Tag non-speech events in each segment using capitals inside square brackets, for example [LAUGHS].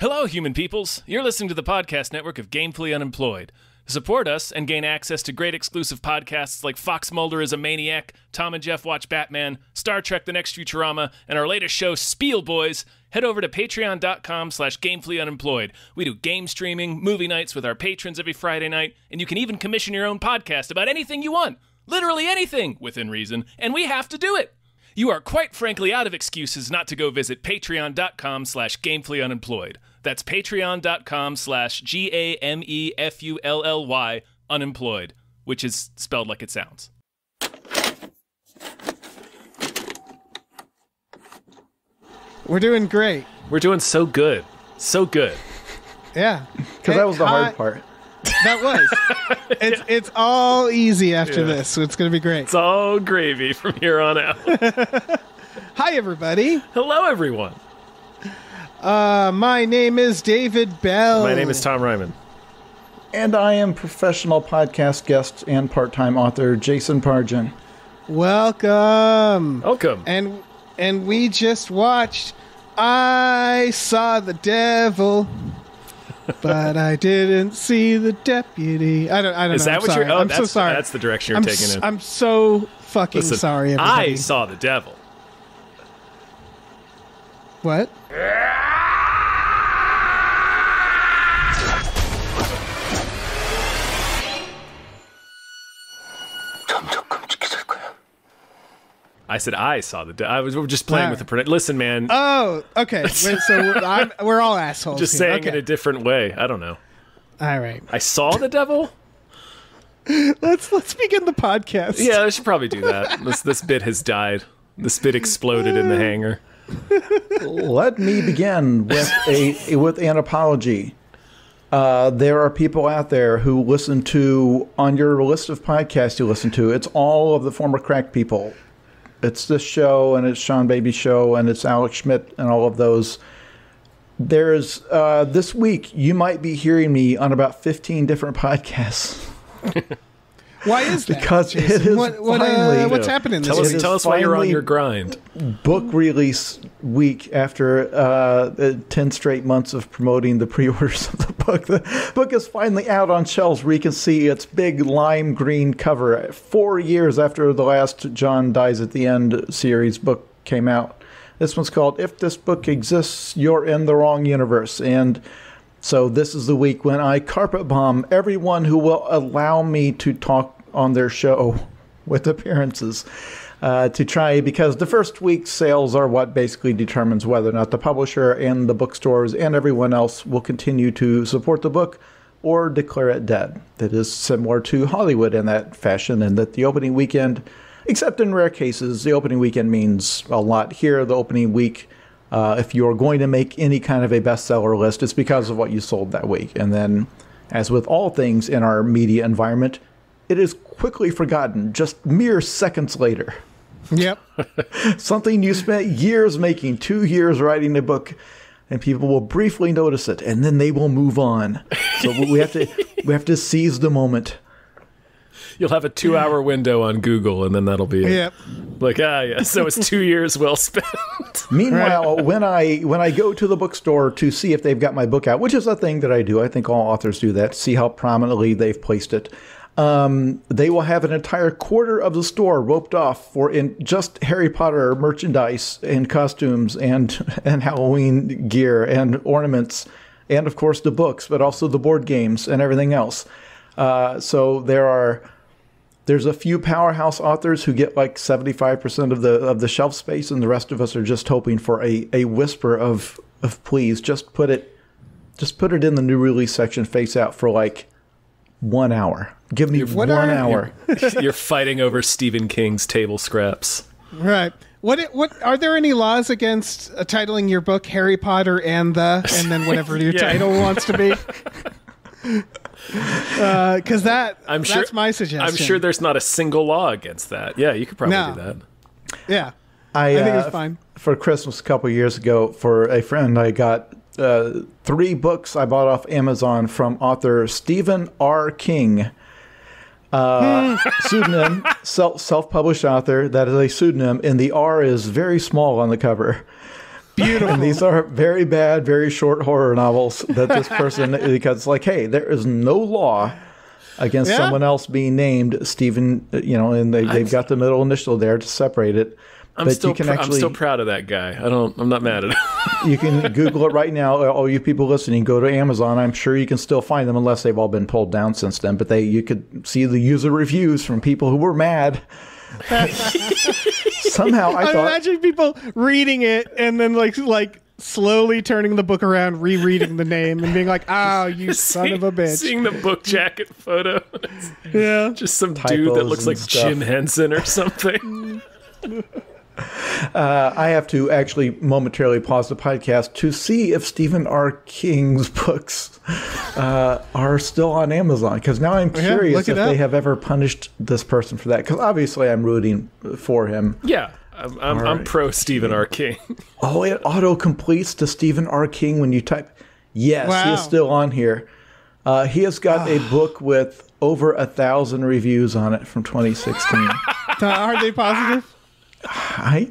Hello, human peoples. You're listening to the podcast network of Gamefully Unemployed. Support us and gain access to great exclusive podcasts like Fox Mulder is a Maniac, Tom and Jeff Watch Batman, Star Trek The Next Futurama, and our latest show, Spiel Boys. Head over to patreon.com slash gamefully unemployed. We do game streaming, movie nights with our patrons every Friday night, and you can even commission your own podcast about anything you want. Literally anything, within reason, and we have to do it. You are quite frankly out of excuses not to go visit patreon.com slash gamefully unemployed. That's patreon.com slash G A M E F U L L Y unemployed, which is spelled like it sounds. We're doing great. We're doing so good. So good. Yeah. [LAUGHS] Because that was the hard part. That was. [LAUGHS] It's it's all easy after Yeah. this, so it's going to be great. It's all gravy from here on out. [LAUGHS] Hi, everybody. Hello, everyone. Uh, my name is David Bell. My name is Tom Reimann. And I am professional podcast guest and part time author Jason Pargin. Welcome. Welcome. And and we just watched. I saw the devil, but I didn't see the deputy. I don't. I don't Is know. that I'm what sorry. you're? Oh, I'm so sorry. That's the direction you're I'm, taking s- it. I'm so fucking Listen, sorry, everybody. I saw the devil. what? I said I saw the. De- I was we were just playing Ah. with the. Pronoun- Listen, man. Oh, okay. [LAUGHS] Wait, so we're, I'm, we're all assholes. just here. saying okay. it a different way. I don't know. All right. I saw the devil. [LAUGHS] Let's let's begin the podcast. Yeah, I should probably do that. [LAUGHS] This this bit has died. This bit exploded in the hangar. Let me begin with a with an apology. Uh, there are people out there who listen to on your list of podcasts you listen to. It's all of the former Cracked people. It's this show and it's Seanbaby show and it's Alex Schmidt and all of those. There's uh, this week you might be hearing me on about 15 different [LAUGHS] podcasts. [LAUGHS] Why is that? Because it Jason? is what, what, uh, finally- what's happening this Tell us, week? tell us why you're on your grind. book release week after uh, uh, 10 straight months of promoting the pre-orders [LAUGHS] of the book the book is finally out on shelves where you can see its big lime green cover four years after the last john dies at the end series book came out this one's called if this book exists you're in the wrong universe and so this is the week when I carpet bomb everyone who will allow me to talk on their show [LAUGHS] with appearances uh, to try because the first week's sales are what basically determines whether or not the publisher and the bookstores and everyone else will continue to support the book or declare it dead. That is similar to Hollywood in that fashion, and that the opening weekend, except in rare cases, the opening weekend means a lot. Here, the opening week uh, if you're going to make any kind of a bestseller list, it's because of what you sold that week. And then, as with all things in our media environment, it is quickly forgotten just mere seconds later. Yep. [LAUGHS] Something you spent years making, two years writing a book, and people will briefly notice it, and then they will move on. So we have to we have to seize the moment. You'll have a two-hour [LAUGHS] window on Google, and then that'll be it. Yep. Like ah, yeah. So it's two [LAUGHS] years well spent. [LAUGHS] Meanwhile, when I when I go to the bookstore to see if they've got my book out, which is a thing that I do, I think all authors do that. See how prominently they've placed it. Um, they will have an entire quarter of the store roped off for in just Harry Potter merchandise and costumes and and Halloween gear and ornaments, and of course the books, but also the board games and everything else. Uh, so there are there's a few powerhouse authors who get like 75% of the of the shelf space and the rest of us are just hoping for a, a whisper of of please just put it just put it in the new release section face out for like one hour give me What one are- hour You're fighting over Stephen King's table scraps. Right. What what are there any laws against uh, titling your book Harry Potter and the and then whatever your [LAUGHS] Yeah. title wants to be? [LAUGHS] Because that I'm that's my suggestion. I'm sure there's not a single law against that. Yeah, you could probably No. do that. Yeah. I, I think uh, it's fine. for Christmas a couple years ago for a friend I got uh, three books I bought off Amazon from author Stephen R. King. Uh, [LAUGHS] pseudonym, self self published author. That is a pseudonym, and the R is very small on the cover. Beautiful. And these are very bad, very short horror novels that this person, [LAUGHS] because it's like, hey, there is no law against Yeah. someone else being named Stephen, you know, and they, they've got the middle initial there to separate it. I'm but still you can pr- actually I'm still proud of that guy. I don't. I'm not mad at him. [LAUGHS] you can Google it right now. All you people listening, go to Amazon. I'm sure you can still find them unless they've all been pulled down since then. But they, you could see the user reviews from people who were mad. [LAUGHS] Somehow, I I'm thought imagining people reading it and then like like slowly turning the book around, rereading the name, and being like, "Oh, [LAUGHS] you son of a bitch!" Seeing the book jacket photo, yeah. just some dude that looks like stuff. Jim Henson or something. [LAUGHS] uh, I have to actually momentarily pause the podcast to see if Stephen R. King's books uh, are still on Amazon. Because now I'm curious look it if up. they have ever punished this person for that. Because obviously, I'm rooting for him. yeah, I'm, I'm, I'm pro Stephen R. King. [LAUGHS] Oh, it auto completes to Stephen R. King when you type. Yes, he is still on here. Uh, he has got a book with over a thousand reviews on it from 2016. [LAUGHS] Are they positive? I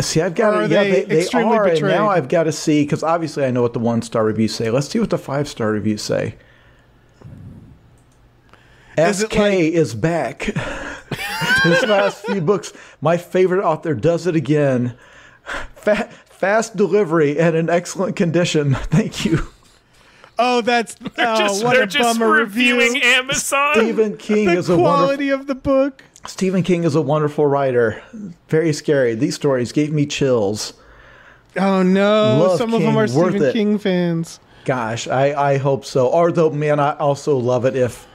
see. I've got Or to. Yeah, they they, they extremely are, and now I've got to see because obviously I know what the one star reviews say. Let's see what the five star reviews say. Is SK like- is back. [LAUGHS] His last few books, my favorite author does it again. Fa- fast delivery and in excellent condition. [LAUGHS] Thank you. Oh, that's oh, just, what they're a just bummer reviewing review. Amazon. Stephen King the is a wonderful quality of the book. Stephen King is a wonderful writer. Very scary. These stories gave me chills. Oh no, Love some of them are Stephen it. King fans. Gosh, I, I hope so. Or though, man, I also love it if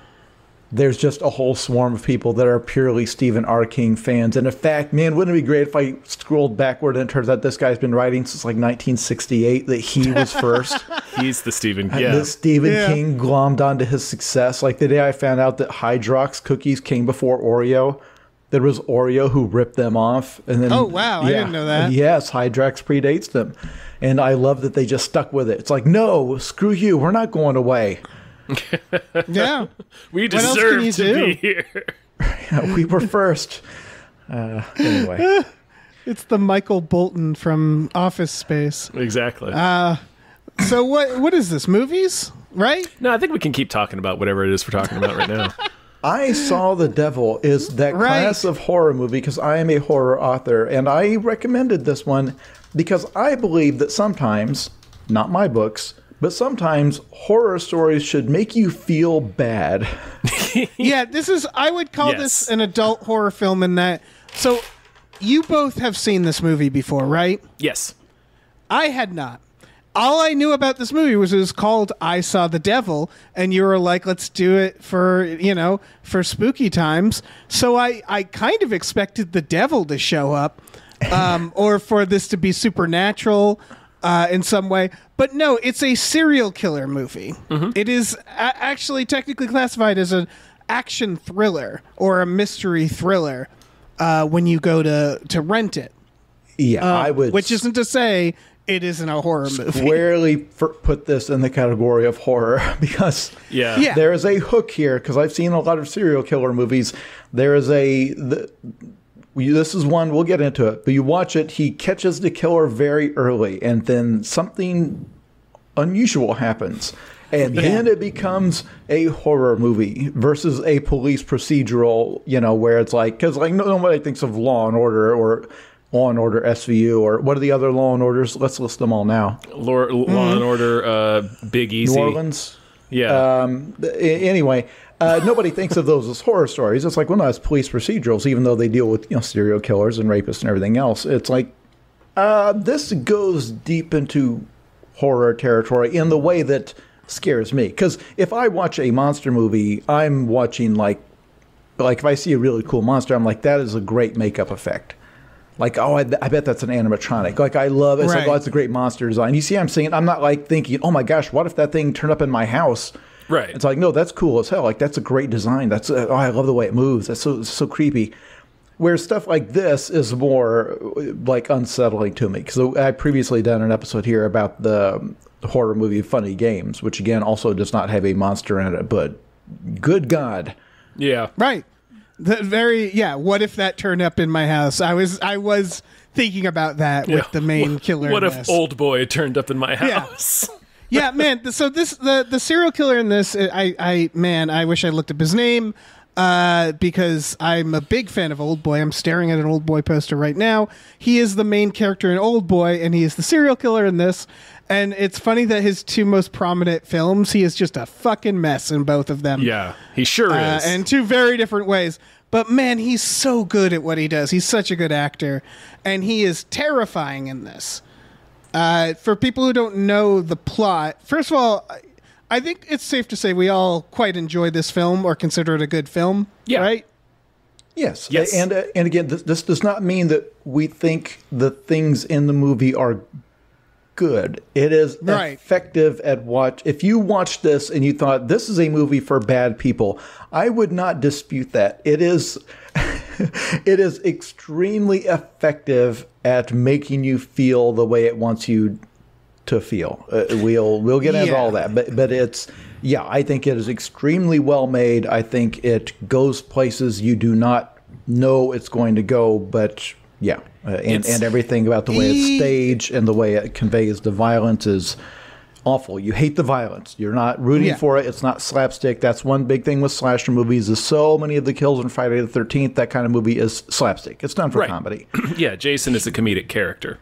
there's just a whole swarm of people that are purely Stephen R. King fans. And in fact, man, wouldn't it be great if I scrolled backward and it turns out this guy's been writing since like 1968, that he was first? [LAUGHS] He's the Stephen. And Yeah, that Stephen Yeah. King glommed onto his success. Like the day I found out that Hydrox cookies came before Oreo, there was Oreo who ripped them off. And then, Oh, wow, I didn't know that. Yes, Hydrox predates them. And I love that they just stuck with it. It's like, no, screw you. We're not going away. [LAUGHS] Yeah. we deserve to do? be here. [LAUGHS] we were first. Uh, anyway, [LAUGHS] It's the Michael Bolton from Office Space. Exactly. Uh, So what what is this? Movies? Right? no, I think we can keep talking about whatever it is we're talking about right now. I Saw the Devil is that Right. class of horror movie because I am a horror author and I recommended this one because I believe that sometimes, not my books, but sometimes horror stories should make you feel bad. [LAUGHS] Yeah, this is I would call Yes. this an adult horror film in that so you both have seen this movie before, right? yes. I had not. All I knew about this movie was it was called I Saw the Devil, and you were like, let's do it for, you know, for spooky times. So I, I kind of expected the devil to show up um, or for this to be supernatural uh, in some way. But no, it's a serial killer movie. It is a- actually technically classified as an action thriller or a mystery thriller uh, when you go to, to rent it. Yeah, I would. Uh, Which isn't to say it isn't a horror movie. squarely f- put this in the category of horror [LAUGHS] because Yeah. Yeah. there is a hook here because I've seen a lot of serial killer movies. There is a the, this is one we'll get into it, but you watch it. He catches the killer very early, and then something unusual happens. And then it becomes a horror movie versus a police procedural, you know, where it's like, because like nobody thinks of Law and Order or Law and Order SVU or what are the other Law and Orders? Let's list them all now. Law, Law and Order, uh, Big Easy. New Orleans. Yeah. Um, anyway, uh, nobody thinks of those as horror stories. It's like, well, no, it's police procedurals, even though they deal with you know serial killers and rapists and everything else. It's like uh, this goes deep into horror territory in the way that scares me. Because if I watch a monster movie, I'm watching like like if I see a really cool monster, I'm like, that is a great makeup effect. Like, oh, I, I bet that's an animatronic. Like, I love it. It's like, Right. oh, it's a great monster design. You see, I'm saying, I'm not like thinking, oh my gosh, what if that thing turned up in my house? Right. It's like, no, that's cool as hell. Like, that's a great design. That's, uh, oh, I love the way it moves. That's so, so creepy. Where stuff like this is more like unsettling to me. Because I previously done an episode here about the um, horror movie Funny Games, which again also does not have a monster in it, but good God. yeah. Right. The very yeah. What if that turned up in my house? I was I was thinking about that with the main killer. What in if this. old boy turned up in my house? yeah, man. So this the the serial killer in this, I I man, I wish I looked up his name uh, because I'm a big fan of Old Boy. I'm staring at an Old Boy poster right now. He is the main character in Old Boy, and he is the serial killer in this. And it's funny that his two most prominent films, he is just a fucking mess in both of them. yeah, he sure Uh, is. in two very different ways. But man, he's so good at what he does. He's such a good actor, and he is terrifying in this. Uh, for people who don't know the plot, first of all, I- I think it's safe to say we all quite enjoy this film or consider it a good film. Yeah. Right? Yes. Yes. And uh, and again, this, this does not mean that we think the things in the movie are good. It is Right. effective at watch. If you watch this and you thought this is a movie for bad people, I would not dispute that. It is [LAUGHS] it is extremely effective at making you feel the way it wants you to feel. Uh, we'll we'll get into Yeah. all that, but but it's yeah, I think it is extremely well made. I think it goes places you do not know it's going to go, but yeah, uh, and and everything about the way it's staged and the way it conveys the violence is awful. You hate the violence. You're not rooting Yeah. for it. It's not slapstick. That's one big thing with slasher movies. Is so many of the kills in Friday the Thirteenth. That kind of movie is slapstick. It's done for Right. comedy. [CLEARS THROAT] yeah, Jason is a comedic character.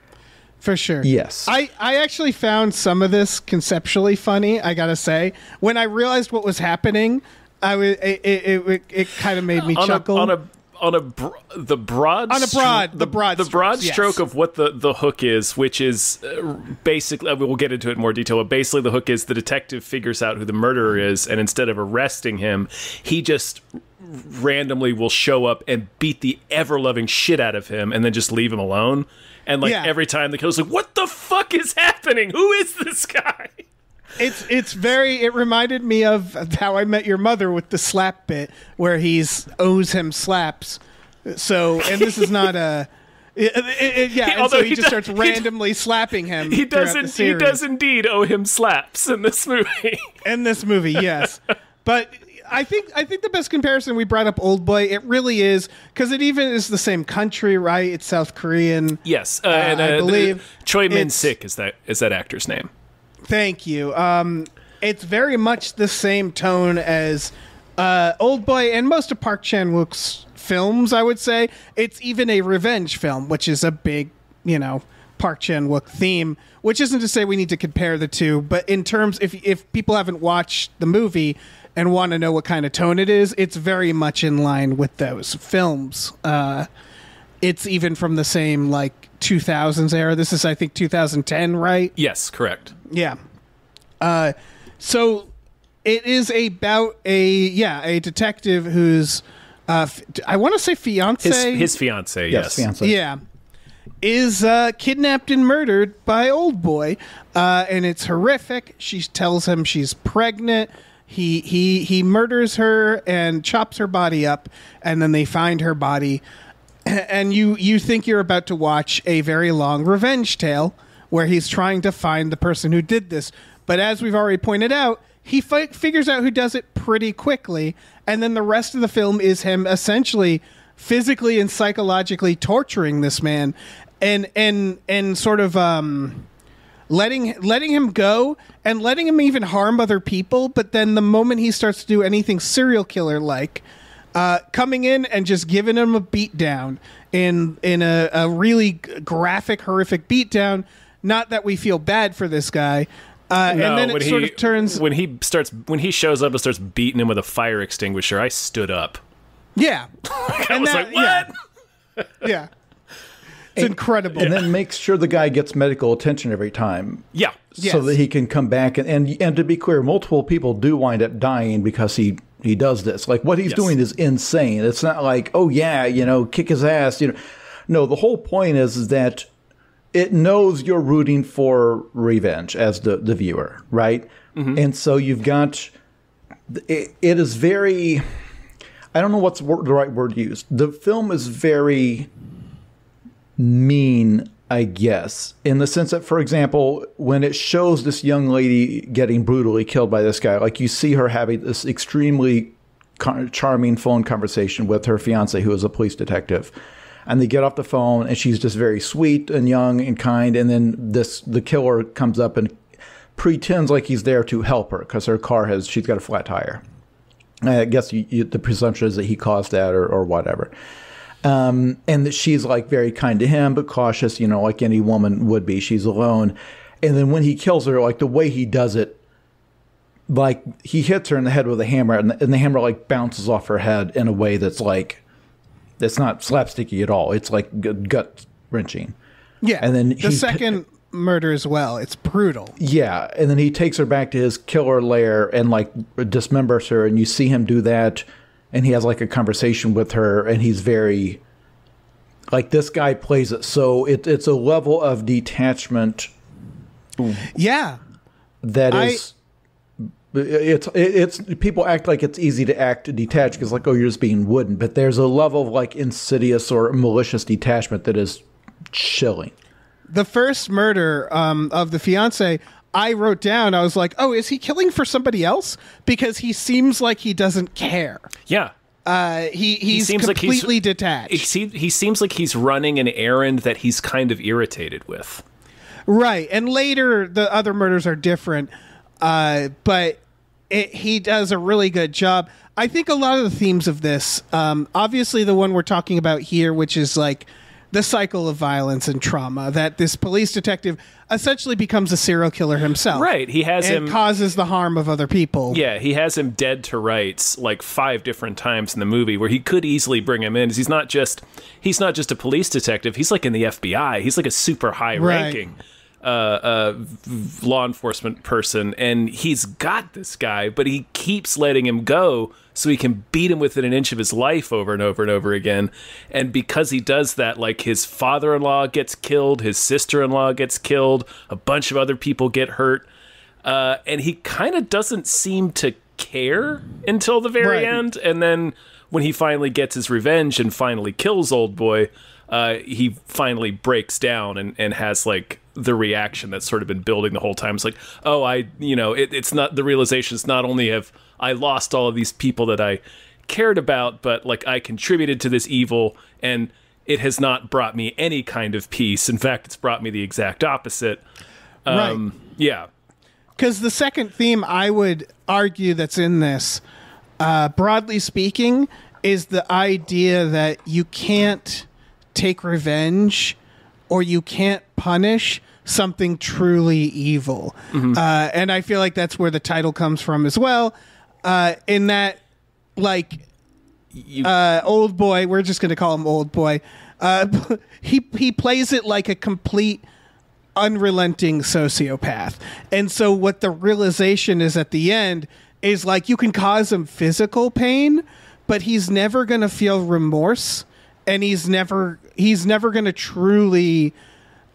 For sure. Yes. I, I actually found some of this conceptually funny, I gotta say. When I realized what was happening, I was, it, it, it, it kind of made me on chuckle. a on a on a br- the broad On a broad- stro- the broad the broad strokes, yes. stroke of what the the hook is, which is uh, basically uh, we'll get into it in more detail. But basically, the hook is the detective figures out who the murderer is, and instead of arresting him, he just randomly will show up and beat the ever loving shit out of him, and then just leave him alone. And like Yeah. every time the killer's like, "What the fuck is happening? Who is this guy?" It's it's very. It reminded me of how I met your mother with the slap bit, where he's owes him slaps. So, and this is not a. [LAUGHS] It, it- it- yeah, and although so he, he just does- starts he- randomly slapping him. He does the in, he does indeed owe him slaps in this [LAUGHS] movie. in this movie, yes. but I think I think the best comparison we brought up Old Boy. It really is because it even is the same country, right? It's South Korean. yes, uh, and I uh, believe Choi Min Sik is that is that actor's name. Thank you. Um, it's very much the same tone as uh, Old Boy and most of Park Chan Wook's films. I would say it's even a revenge film, which is a big, you know, Park Chan Wook theme. Which isn't to say we need to compare the two, but in terms, if if people haven't watched the movie and want to know what kind of tone it is, it's very much in line with those films. Uh, it's even from the same like 2000s era. This is, I think, 2010, right? Yes, correct. Yeah. Uh, so it is about a yeah a detective who's uh, f- I want to say fiance. His his fiance. yes, Yes, fiance. yeah is uh, kidnapped and murdered by old boy, uh, and it's horrific. She tells him she's pregnant. He he he murders her and chops her body up, and then they find her body. [CLEARS THROAT] And you you think you're about to watch a very long revenge tale where he's trying to find the person who did this. But as we've already pointed out, he fi- figures out who does it pretty quickly, and then the rest of the film is him essentially physically and psychologically torturing this man, and and and sort of um, letting letting him go and letting him even harm other people. But then the moment he starts to do anything serial killer like, uh, coming in and just giving him a beatdown in in a, a really graphic, horrific beatdown. Not that we feel bad for this guy. Uh, No, and then it when sort he of turns. when he starts when he shows up and starts beating him with a fire extinguisher. I stood up. yeah, [LAUGHS] I was that- like, "What?" yeah. yeah. It's incredible. and then make sure the guy gets medical attention every time Yeah. Yes. so that he can come back and, and and to be clear multiple people do wind up dying because he he does this like what he's Yes. doing is insane it's not like oh yeah you know kick his ass you know no the whole point is, is that it knows you're rooting for revenge as the the viewer right mm-hmm. and so you've got it, it is very i don't know what's the right word used the film is very mean, I guess, in the sense that, for example, when it shows this young lady getting brutally killed by this guy, like you see her having this extremely charming phone conversation with her fiance, who is a police detective. and they get off the phone, and she's just very sweet and young and kind. And then this the killer comes up and pretends like he's there to help her because her car has she's got a flat tire. I guess you, you, the presumption is that he caused that or, or whatever. Um, and that she's like very kind to him, but cautious, you know, like any woman would be. She's alone. And then when he kills her, like the way he does it, like he hits her in the head with a hammer, and the, and the hammer like bounces off her head in a way that's like, that's not slapsticky at all. It's like gut wrenching. Yeah. And then the he- second murder as well. It's brutal. Yeah, and then he takes her back to his killer lair and like dismembers her, and you see him do that, and he has like a conversation with her, and he's very like this guy plays it so it, it's a level of detachment Yeah. that is I-. It's it's people act like it's easy to act detached because like oh you're just being wooden, but there's a level of like insidious or malicious detachment that is chilling. The first murder um, of the fiance, I wrote down, I was like, oh, is he killing for somebody else? Because he seems like he doesn't care. Yeah. Uh, he, he's seems like he's- completely detached. He, he seems like he's running an errand that he's kind of irritated with. Right. And later, the other murders are different. Uh, but it, he does a really good job. I think a lot of the themes of this, um, obviously, the one we're talking about here, which is like the cycle of violence and trauma, that this police detective essentially becomes a serial killer himself. Right. He has And him. causes the harm of other people. yeah, he has him dead to rights like five different times in the movie where he could easily bring him in. He's not just he's not just a police detective. He's like in the FBI. He's like a super high ranking uh, uh, law enforcement person, and he's got this guy, but he keeps letting him go so he can beat him within an inch of his life over and over and over again. And because he does that, like his father-in-law gets killed, his sister-in-law gets killed, a bunch of other people get hurt uh, and he kind of doesn't seem to care until the very Right. end. And then when he finally gets his revenge and finally kills Old Boy, uh, he finally breaks down and, and has like the reaction that's sort of been building the whole time. It's like, oh, I, you know, it, it's not the realization is not only have I lost all of these people that I cared about, but like I contributed to this evil and it has not brought me any kind of peace. In fact, it's brought me the exact opposite. Um, Yeah. Because the second theme I would argue that's in this, uh, broadly speaking, is the idea that you can't take revenge or you can't punish something truly evil. Uh, and I feel like that's where the title comes from as well. Uh, in that, like, You, uh, old boy. We're just going to call him old boy. Uh, [LAUGHS] he he plays it like a complete unrelenting sociopath. And so what the realization is at the end is like you can cause him physical pain, but he's never going to feel remorse and he's never he's never going to truly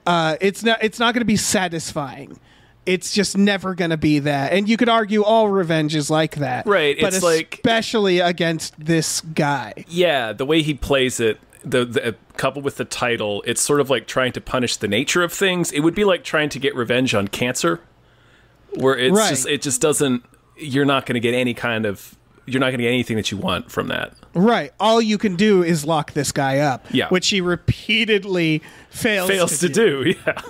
uh, it's not it's not going to be satisfying. It's just never going to be that. And you could argue all revenge is like that. Right, But it's like- especially against this guy. yeah, the way he plays it, the, the coupled with the title, it's sort of like trying to punish the nature of things. It would be like trying to get revenge on cancer, where it's Right. just it just doesn't. You're not going to get any kind of. You're not going to get anything that you want from that. Right. All you can do is lock this guy up. Yeah. Which he repeatedly fails, Fails to do, [LAUGHS] yeah.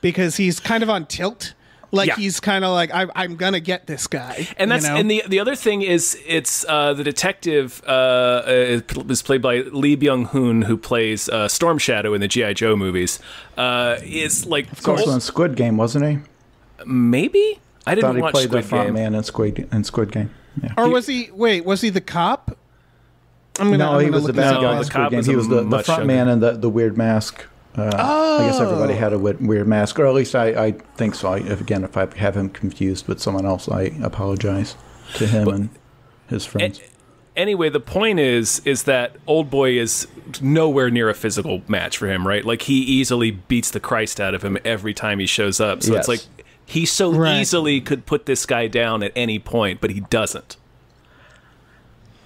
because he's kind of on tilt. Like Yeah. he's kind of like I, I'm gonna get this guy. And you that's know? and the the other thing is it's uh, the detective uh, uh, is played by Lee Byung-hun who plays uh, Storm Shadow in the GI Joe movies. Uh, is like He's also in Squid Game, wasn't he? maybe I didn't Thought he watch played the Squid front Game. man in Squid in Squid Game. Yeah. or was he? Wait, was he the cop? I'm gonna, no, I'm he was the bad up. No, guy the cop was He was the, the front younger. man in the, the weird mask. Uh, I guess everybody had a weird mask, or at least I, I think so. I, if, again, if I have him confused with someone else, I apologize to him and his friends. anyway, the point is is that Old Boy is nowhere near a physical match for him, right? Like he easily beats the Christ out of him every time he shows up. So it's like he so Right. easily could put this guy down at any point, but he doesn't.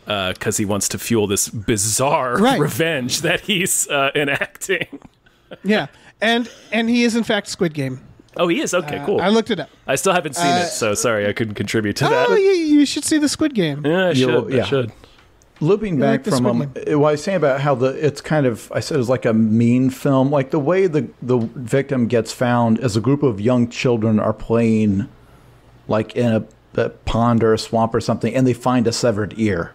Because he wants to fuel this bizarre [LAUGHS] Right. revenge that he's uh, enacting. [LAUGHS] Yeah, and and he is in fact Squid Game. Oh, he is okay, cool. I looked it up. I still haven't seen uh, it, so sorry I couldn't contribute to that. Oh, you, you should see the Squid Game. yeah, I You'll- should. I should. Looping like back this from um, what I was saying about how the it's kind of I said it's like a mean film. Like the way the the victim gets found as a group of young children are playing, like in a, a pond or a swamp or something, and they find a severed ear.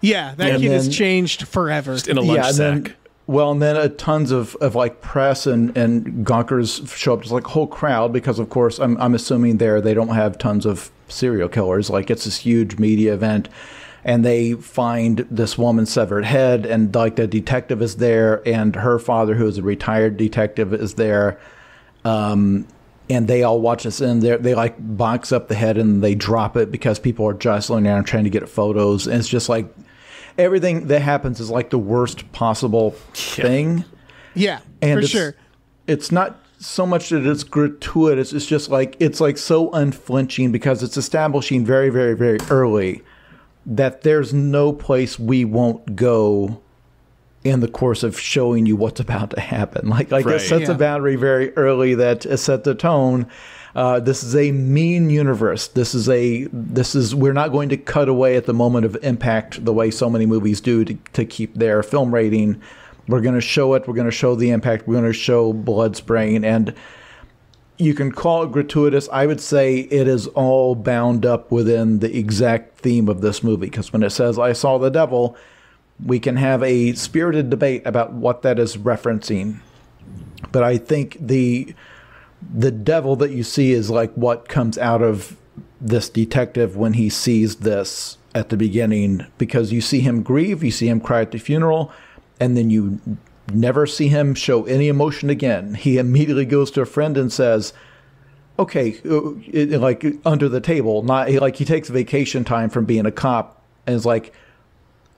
Yeah, that And kid has then- changed forever. in a lunch and sack. then well, and then uh, tons of, of like press and and gonkers show up, just like a whole crowd because of course I'm I'm assuming there they don't have tons of serial killers. Like it's this huge media event. And they find this woman's severed head, and like the detective is there, and her father, who is a retired detective, is there. Um, and they all watch this and they they like box up the head and they drop it because people are jostling around trying to get photos and it's just like everything that happens is like the worst possible thing yeah, and for it's, sure. it's not so much that it's gratuitous it's just like it's like so unflinching because it's establishing very very very early that there's no place we won't go in the course of showing you what's about to happen. [LAUGHS] Like, like Right. it sets Yeah. a boundary very early that it set the tone. Uh, this is a mean universe. This is a this is we're not going to cut away at the moment of impact the way so many movies do to, to keep their film rating. We're going to show it. We're going to show the impact. We're going to show blood spraying and you can call it gratuitous. I would say it is all bound up within the exact theme of this movie because when it says "I saw the devil," we can have a spirited debate about what that is referencing. But I think the the devil that you see is like what comes out of this detective when he sees this at the beginning because you see him grieve, you see him cry at the funeral, and then you never see him show any emotion again. He immediately goes to a friend and says, "Okay, uh, like under the table, not like he takes vacation time from being a cop and is like,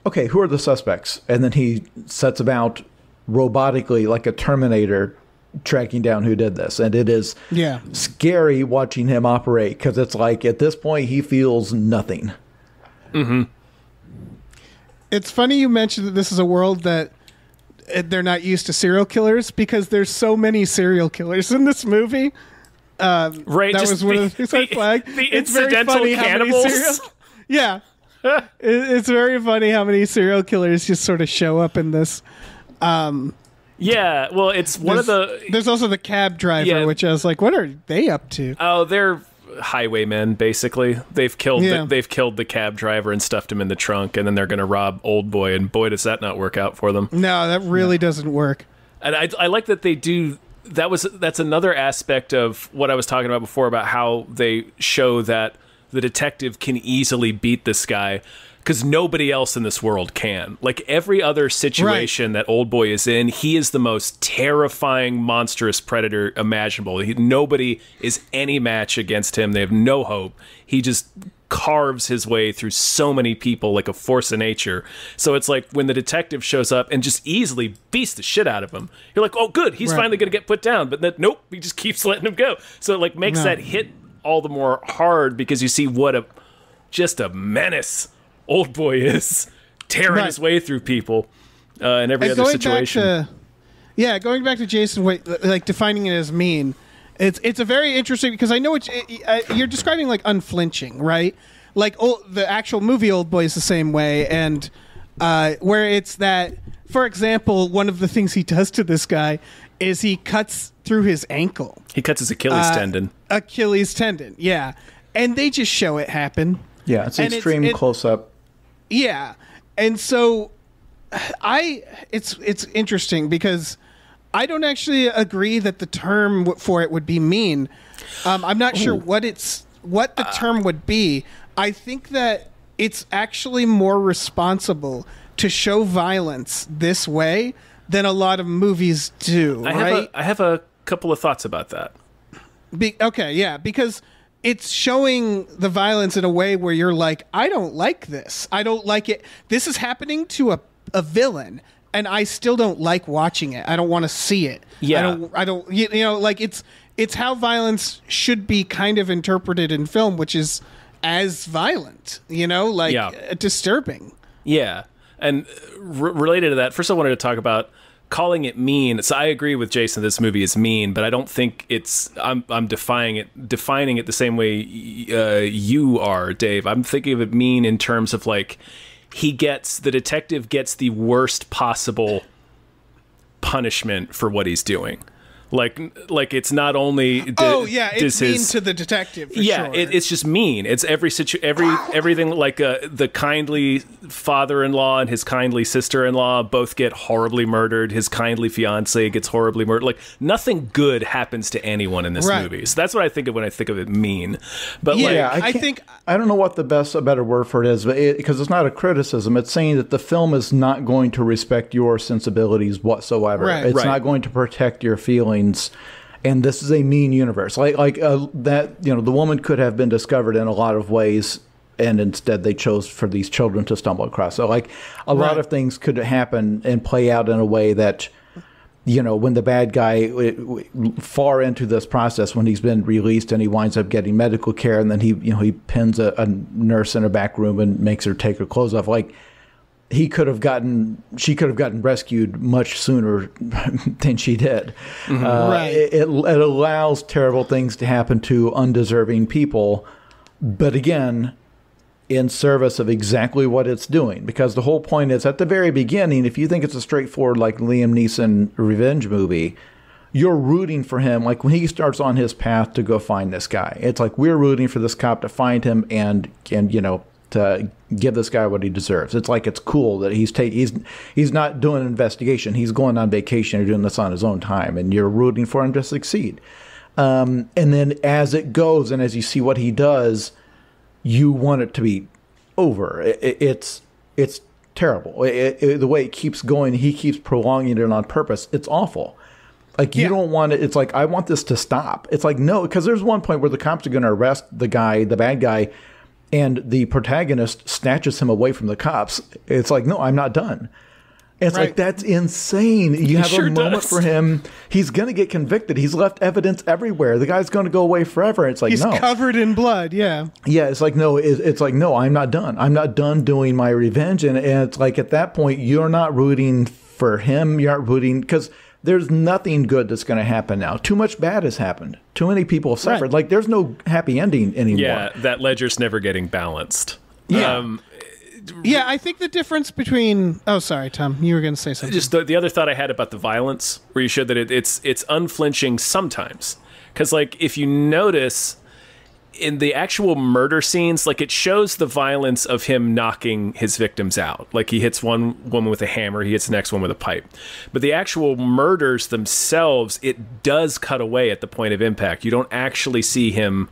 okay, who are the suspects?" And then he sets about robotically like a Terminator tracking down who did this. And it is Yeah. scary watching him operate because it's like at this point he feels nothing. Mm-hmm. It's funny you mentioned that this is a world that uh, they're not used to serial killers because there's so many serial killers in this movie. Um, Right, that was one the- of the things I [LAUGHS] the- it's very incidental funny how many serial- yeah, [LAUGHS] It- it's very funny how many serial killers just sort of show up in this. Yeah, well, it's one of the There's also the cab driver, Yeah. which I was like, what are they up to? oh, they're highwaymen basically. They've killed Yeah. the, they've killed the cab driver and stuffed him in the trunk, and then they're going to rob Old Boy, and boy, does that not work out for them. No, that really doesn't work. And I, I like that they do. That was that's another aspect of what I was talking about before about how they show that the detective can easily beat this guy because nobody else in this world can. Like every other situation that Old Boy is in, he is the most terrifying, monstrous predator imaginable. He, nobody is any match against him. They have no hope. He just carves his way through so many people like a force of nature. So it's like when the detective shows up and just easily beats the shit out of him. You're like, oh, good, he's Right. finally going to get put down. But then, nope, he just [LAUGHS] keeps letting him go. So it like makes No. that hit all the more hard because you see what a just a menace old boy is [LAUGHS] tearing Right. his way through people uh, in every And other going situation. back to, yeah, going back to Jason, Wait, like defining it as mean. It's it's a very interesting because I know it's uh, you're describing like unflinching, right? Like old, the actual movie Old Boy is the same way, and uh, where it's that, for example, one of the things he does to this guy is he cuts through his ankle, he cuts his Achilles uh, tendon. Achilles tendon, yeah, and they just show it happen. Yeah, it's And it's- extreme it- close up. Yeah, and so I it's it's interesting because I don't actually agree that the term for it would be mean. Um, I'm not sure what it's what the term would be. I think that it's actually more responsible to show violence this way than a lot of movies do. I have right? a I have a couple of thoughts about that. Be- okay, yeah, because it's showing the violence in a way where you're like, I don't like this. I don't like it. This is happening to a, a villain, and I still don't like watching it. I don't want to see it. Yeah. I don't. I don't. You, you know, like it's it's how violence should be kind of interpreted in film, which is as violent. You know, like Yeah. uh, disturbing. Yeah, and r- related to that, first I wanted to talk about calling it mean. So I agree with Jason. This movie is mean, but I don't think it's. I'm I'm defying it, defining it the same way uh, you are, Dave. I'm thinking of it mean in terms of like he gets the detective gets the worst possible punishment for what he's doing. Like, like it's not only. d- oh yeah, it's does mean his- to the detective. For yeah, sure. it, it's just mean. It's every situ, every everything like uh, the kindly father-in-law and his kindly sister-in-law both get horribly murdered. His kindly fiance gets horribly murdered. Like nothing good happens to anyone in this Right. movie. So that's what I think of when I think of it mean. But Yeah, like, Yeah, I can't- think- I don't know what the best, a better word for it is, but because it's not a criticism, it's saying that the film is not going to respect your sensibilities whatsoever. Right. It's Right. not going to protect your feelings, and this is a mean universe. Like like uh, that, you know, the woman could have been discovered in a lot of ways, and instead they chose for these children to stumble across. So like a lot of things could happen and play out in a way that you know, when the bad guy far into this process, when he's been released and he winds up getting medical care, and then he, you know, he pins a, a nurse in a back room and makes her take her clothes off. Like he could have gotten, she could have gotten rescued much sooner [LAUGHS] than she did. Uh, Right. It, it, it allows terrible things to happen to undeserving people, but again, in service of exactly what it's doing. Because the whole point is at the very beginning, if you think it's a straightforward like Liam Neeson revenge movie, you're rooting for him. Like when he starts on his path to go find this guy, it's like we're rooting for this cop to find him and and you know to give this guy what he deserves. It's like it's cool that he's ta- he's he's not doing an investigation. He's going on vacation or doing this on his own time, and you're rooting for him to succeed. Um, and then as it goes, and as you see what he does, you want it to be over. It, it- it's it's terrible. It, it- the way it keeps going, he keeps prolonging it on purpose. It's awful. Like you Yeah. don't want it. It's like I want this to stop. It's like no, because there's one point where the cops are going to arrest the guy, the bad guy, and the protagonist snatches him away from the cops. It's like no, I'm not done. It's Right. like that's insane. You have sure a moment does. for him. He's going to get convicted. He's left evidence everywhere. The guy's going to go away forever. It's like He's no. covered in blood. Yeah. Yeah, it's like no, it's, it's like no, I'm not done. I'm not done doing my revenge, and, and it's like at that point you're not rooting for him. You're not rooting because there's nothing good that's going to happen now. Too much bad has happened. Too many people have suffered. Right. Like there's no happy ending anymore. yeah, that ledger's never getting balanced. Yeah. Um, Yeah, I think the difference between. Oh, sorry, Tom. You were going to say something. just the, the other thought I had about the violence, where you showed that it, it's it's unflinching sometimes, because like if you notice in the actual murder scenes, like it shows the violence of him knocking his victims out. Like he hits one woman with a hammer, he hits the next one with a pipe. But the actual murders themselves, it does cut away at the point of impact. You don't actually see him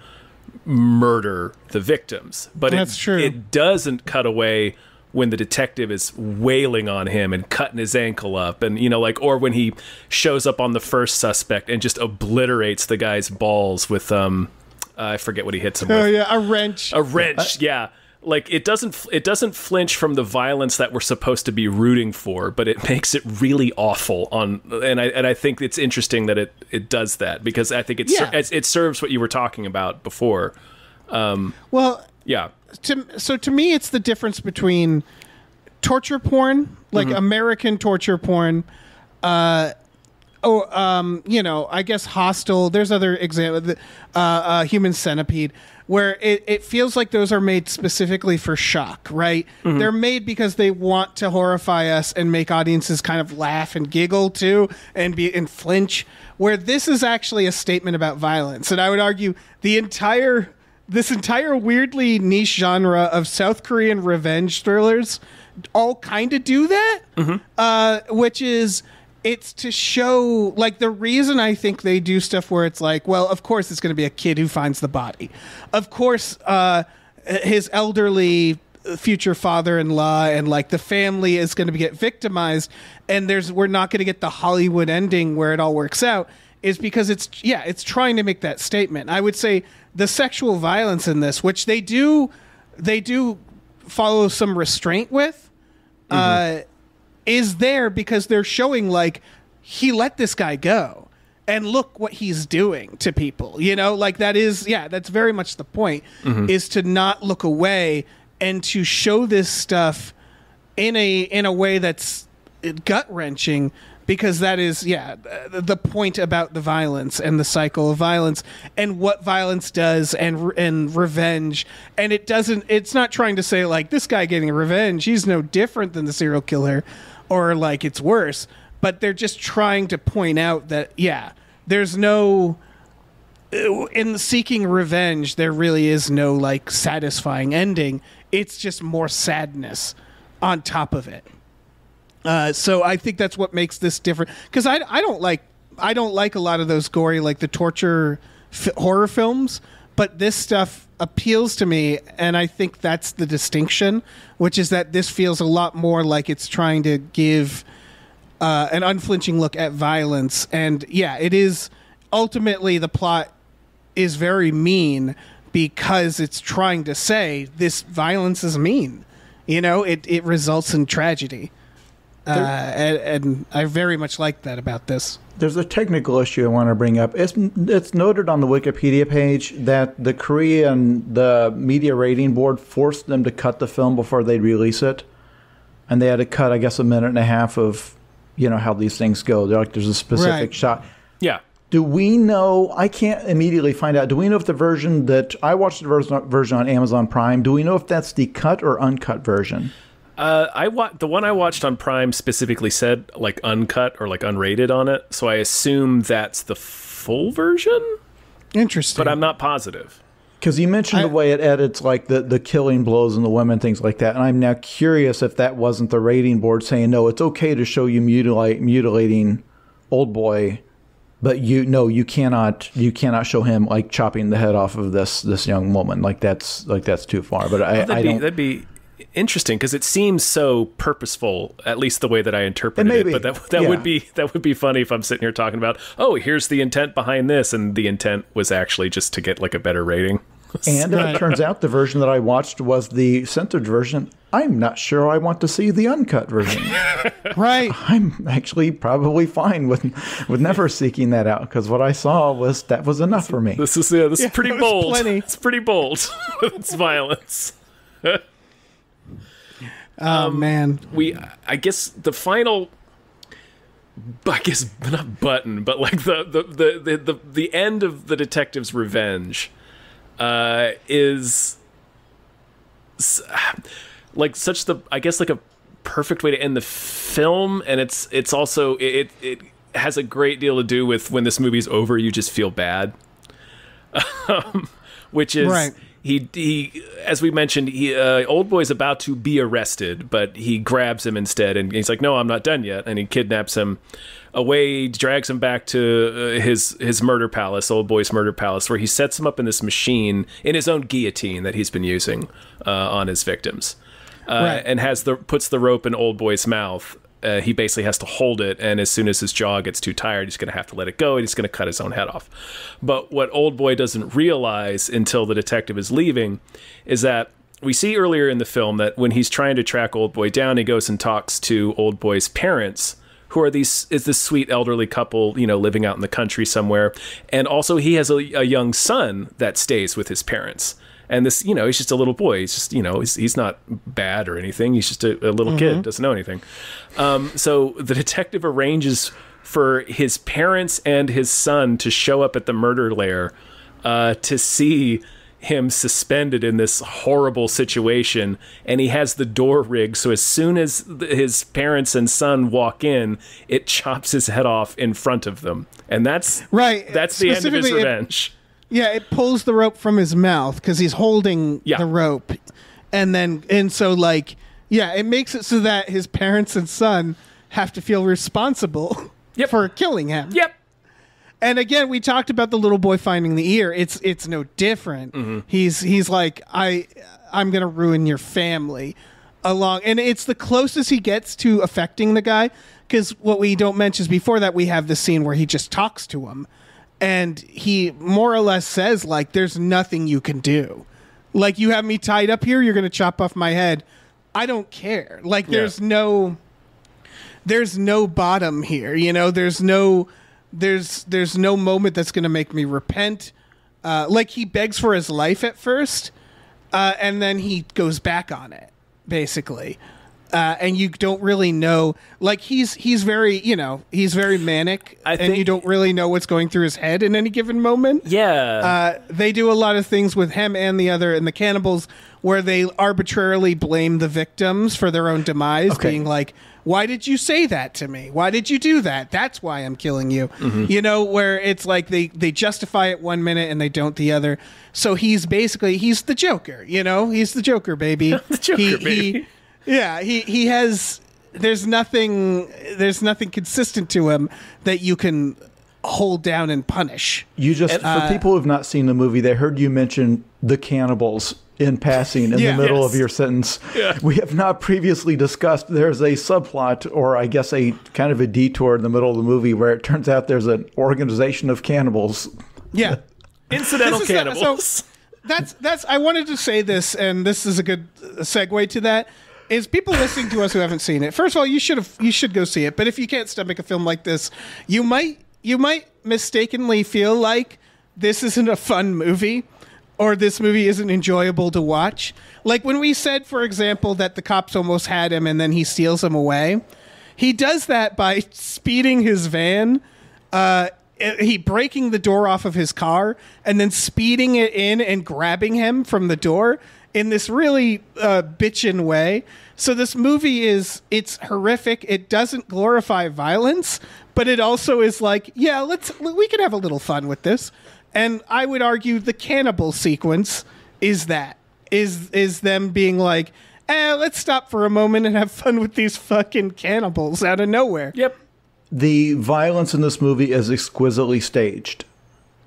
murder the victims. But That's it, true. it doesn't cut away when the detective is wailing on him and cutting his ankle up and you know like or when he shows up on the first suspect and just obliterates the guy's balls with um I forget what he hits him oh with. yeah, a wrench. A wrench, yeah. Like it doesn't it doesn't flinch from the violence that we're supposed to be rooting for, but it [LAUGHS] makes it really awful on and I and I think it's interesting that it it does that because I think it Yeah. it, it serves what you were talking about before. well, Yeah. to, so to me, it's the difference between torture porn, like Mm-hmm. American torture porn, uh, or um, you know, I guess Hostel. There's other examples, uh, uh, Human Centipede, where it, it feels like those are made specifically for shock, right? Mm-hmm. They're made because they want to horrify us and make audiences kind of laugh and giggle too, and be and flinch. Where this is actually a statement about violence, and I would argue the entire this entire weirdly niche genre of South Korean revenge thrillers all kind of do that, uh, which is it's to show like the reason I think they do stuff where it's like, well, of course it's going to be a kid who finds the body, of course uh, his elderly future father-in-law and like the family is going to get victimized and there's we're not going to get the hollywood ending where it all works out is because it's yeah it's trying to make that statement. I would say the sexual violence in this which they do they do follow some restraint with uh is there because they're showing like he let this guy go. And look what he's doing to people you know? Like that is yeah that's very much the point mm-hmm. is to not look away and to show this stuff in a in a way that's gut wrenching because that is yeah the point about the violence and the cycle of violence and what violence does and and revenge. And it doesn't it's not trying to say like this guy getting revenge he's no different than the serial killer or like it's worse. But they're just trying to point out that yeah there's no in seeking revenge there really is no like satisfying ending. It's just more sadness on top of it uh, so I think that's what makes this different. Because I, I don't like I don't like a lot of those gory like the torture f- horror films, but this stuff appeals to me, and I think that's the distinction, which is that this feels a lot more like it's trying to give uh, an unflinching look at violence, and yeah, it is ultimately the plot is very mean because it's trying to say this violence is mean. You know, it, it results in tragedy. Uh, and, and I very much like that about this. There's a technical issue I want to bring up. It's, it's noted on the Wikipedia page that the Korean the media rating board forced them to cut the film before they'd release it, and they had to cut, I guess, a minute and a half of, you know, how these things go. They're like, there's a specific Right. shot. Yeah. Do we know? I can't immediately find out. Do we know if the version that I watched the version version on Amazon Prime? Do we know if that's the cut or uncut version? Uh, I wa- the one I watched on Prime specifically said like uncut or like unrated on it, so I assume that's the full version, Interesting. but I'm not positive. Because you mentioned I- the way it edits, like the, the killing blows and the women, things like that. And I'm now curious if that wasn't the rating board saying, no, it's okay to show you mutilate, mutilating old boy, but you no, you cannot you cannot show him like chopping the head off of this this young woman. Like that's like that's too far. But I, That'd I be don't. that'd be interesting because it seems so purposeful, at least the way that I interpreted It may it. But that that yeah. would be that would be funny if I'm sitting here talking about, oh, here's the intent behind this, and the intent was actually just to get like a better rating. [LAUGHS] And Right. it turns out the version that I watched was the censored version, I'm not sure I want to see the uncut version. [LAUGHS] right. I'm actually probably fine with with never seeking that out because what I saw was that was enough for me. This is yeah, this is pretty bold. plenty. It's pretty bold. [LAUGHS] it's violence. Oh man. we i guess the final i guess not button but like the the the the, the, the end of the detective's revenge uh is like such the i guess like a perfect way to end the film and it's it's also it it has a great deal to do with when this movie's over you just feel bad [LAUGHS] um, which is Right. He he as we mentioned he uh, old boy's about to be arrested but he grabs him instead and he's like no i'm not done yet and he kidnaps him away drags him back to uh, his his murder palace old boy's murder palace where he sets him up in this machine in his own guillotine that he's been using uh, on his victims uh, Right. and has the puts the rope in old boy's mouth uh, he basically has to hold it, and as soon as his jaw gets too tired, he's going to have to let it go, and he's going to cut his own head off. But what Old Boy doesn't realize until the detective is leaving is that we see earlier in the film that when he's trying to track Old Boy down, he goes and talks to Old Boy's parents, who are these is this sweet elderly couple, you know, living out in the country somewhere, and also he has a, a young son that stays with his parents. And this, you know, he's just a little boy. He's just, you know, he's, he's not bad or anything. He's just a, a little kid, doesn't know anything. Um, so the detective arranges for his parents and his son to show up at the murder lair uh, to see him suspended in this horrible situation. And he has the door rigged. So as soon as his parents and son walk in, it chops his head off in front of them. And that's Right. That's the end of his revenge. Yeah, it pulls the rope from his mouth because he's holding Yeah. the rope, and then and so like yeah, it makes it so that his parents and son have to feel responsible [LAUGHS] Yep. for killing him. Yep. And again, we talked about the little boy finding the ear. It's it's no different. Mm-hmm. He's he's like I I'm gonna ruin your family along, and it's the closest he gets to affecting the guy. Because what we don't mention is before that we have the scene where he just talks to him, and he more or less says like, "There's nothing you can do. Like you have me tied up here. You're gonna chop off my head. I don't care. Like there's no." there's no bottom here you know there's no there's there's no moment that's going to make me repent uh, like he begs for his life at first uh, and then he goes back on it basically Uh, and you don't really know, like he's he's very you know he's very manic, I and you don't really know what's going through his head in any given moment. Yeah. Uh, they do a lot of things with him and the other and the cannibals where they arbitrarily blame the victims for their own demise, Okay. being like, "Why did you say that to me? Why did you do that? That's why I'm killing you." You know, where it's like they they justify it one minute and they don't the other. So he's basically he's the Joker. You know, he's the Joker, baby. [LAUGHS] the Joker, baby. Yeah, he he has. There's nothing. There's nothing consistent to him that you can hold down and punish. You just uh, for people who have not seen the movie, they heard you mention the cannibals in passing in Yeah. the middle Yes. of your sentence. We have not previously discussed there's a subplot or I guess a kind of a detour in the middle of the movie where it turns out there's an organization of cannibals. Yeah. [LAUGHS] Incidental This is not- cannibals. so that's that's. I wanted to say this, and this is a good uh, segue to that. Is people listening to us who haven't seen it? First of all, you should have you should go see it. But if you can't stomach a film like this, you might you might mistakenly feel like this isn't a fun movie, or this movie isn't enjoyable to watch. Like when we said, for example, that the cops almost had him and then he steals him away. He does that by speeding his van uh, he breaking the door off of his car and then speeding it in and grabbing him from the door in this really uh, bitchin' way. So this movie is it's horrific. It doesn't glorify violence, but it also is like, yeah, let's we can have a little fun with this. And I would argue the cannibal sequence is that is is them being like, eh, let's stop for a moment and have fun with these fucking cannibals out of nowhere. yep. The violence in this movie is exquisitely staged.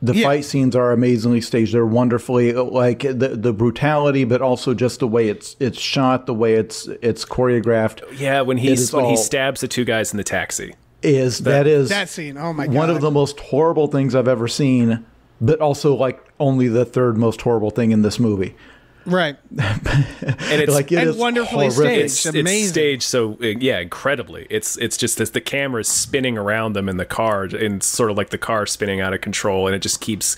The Yeah. fight scenes are amazingly staged. They're wonderfully uh, like the the brutality, but also just the way it's it's shot, the way it's it's choreographed. Yeah, when It he's is when he stabs the two guys in the taxi. Is that is That scene, oh my god. one of the most horrible things I've ever seen, but also like only the third most horrible thing in this movie. Right. [LAUGHS] And it's like it and wonderfully horrific. staged. it's, it's staged so uh, yeah incredibly it's it's just as the camera's spinning around them in the car and sort of like the car spinning out of control and it just keeps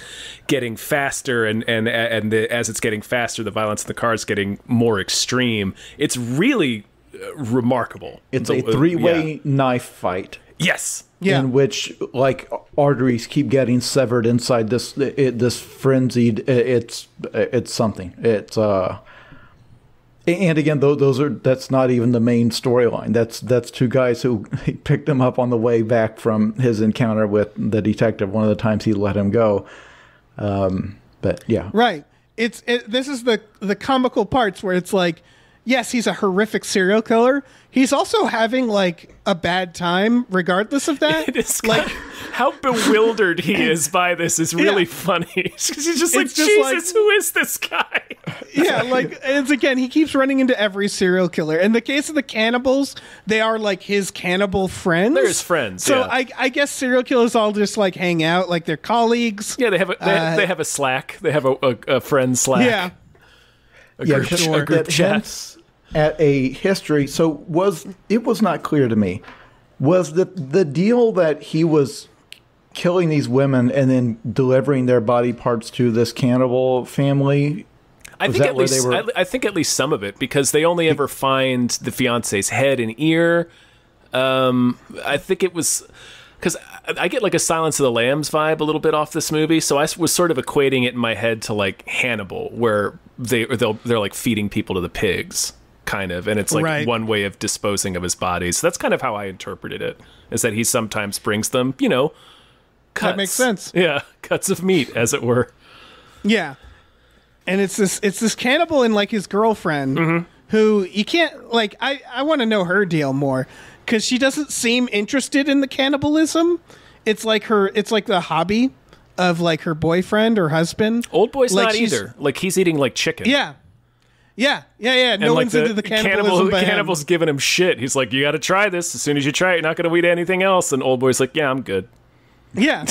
getting faster and and and the, as it's getting faster the violence in the car is getting more extreme it's really uh, remarkable It's The- a uh, three-way yeah. knife fight yes Yeah. in which like arteries keep getting severed inside this it, this frenzied it, it's it's something it's uh and again though those are that's not even the main storyline that's that's two guys who [LAUGHS] picked him up on the way back from his encounter with the detective one of the times he let him go um but yeah Right. It's it, this is the the comical parts where it's like, yes, he's a horrific serial killer. He's also having like a bad time, regardless of that. [LAUGHS] it is like like how bewildered he [LAUGHS] is by this is really Yeah. funny [LAUGHS] 'Cause he's just like just jesus like- who is this guy yeah, like it's again, he keeps running into every serial killer. In the case of the cannibals, they are like his cannibal friends. They're his friends, So yeah. I, I guess serial killers all just like hang out, like they're colleagues. Yeah, they have a they, Uh, they have a Slack. They have a, a, a friend Slack. Yeah. a yeah group, just a group that chat. At a history so was it was not clear to me was the the deal that he was killing these women and then delivering their body parts to this cannibal family I think at least were- I, I think at least some of it because they only ever find the fiance's head and ear. Um, I think it was because I, I get like a Silence of the Lambs vibe a little bit off this movie, so I was sort of equating it in my head to like Hannibal, where they they'll they're like feeding people to the pigs, kind of, and it's like Right. one way of disposing of his body. So that's kind of how I interpreted it. Is that he sometimes brings them, you know, cuts. makes sense. Yeah, [LAUGHS] cuts of meat, as it were. Yeah. And it's this it's this cannibal and like his girlfriend Mm-hmm. who you can't like I I want to know her deal more cuz she doesn't seem interested in the cannibalism. It's like her it's like the hobby of like her boyfriend or husband. Old boy's Like, not either. Like he's eating like chicken. Yeah. Yeah. Yeah, yeah. No and like one's the, into the cannibalism cannibal, but him. cannibal's giving him shit. He's like, "You got to try this. As soon as you try it, you're not going to eat anything else." And old boy's like, "Yeah, I'm good." [LAUGHS] Yeah.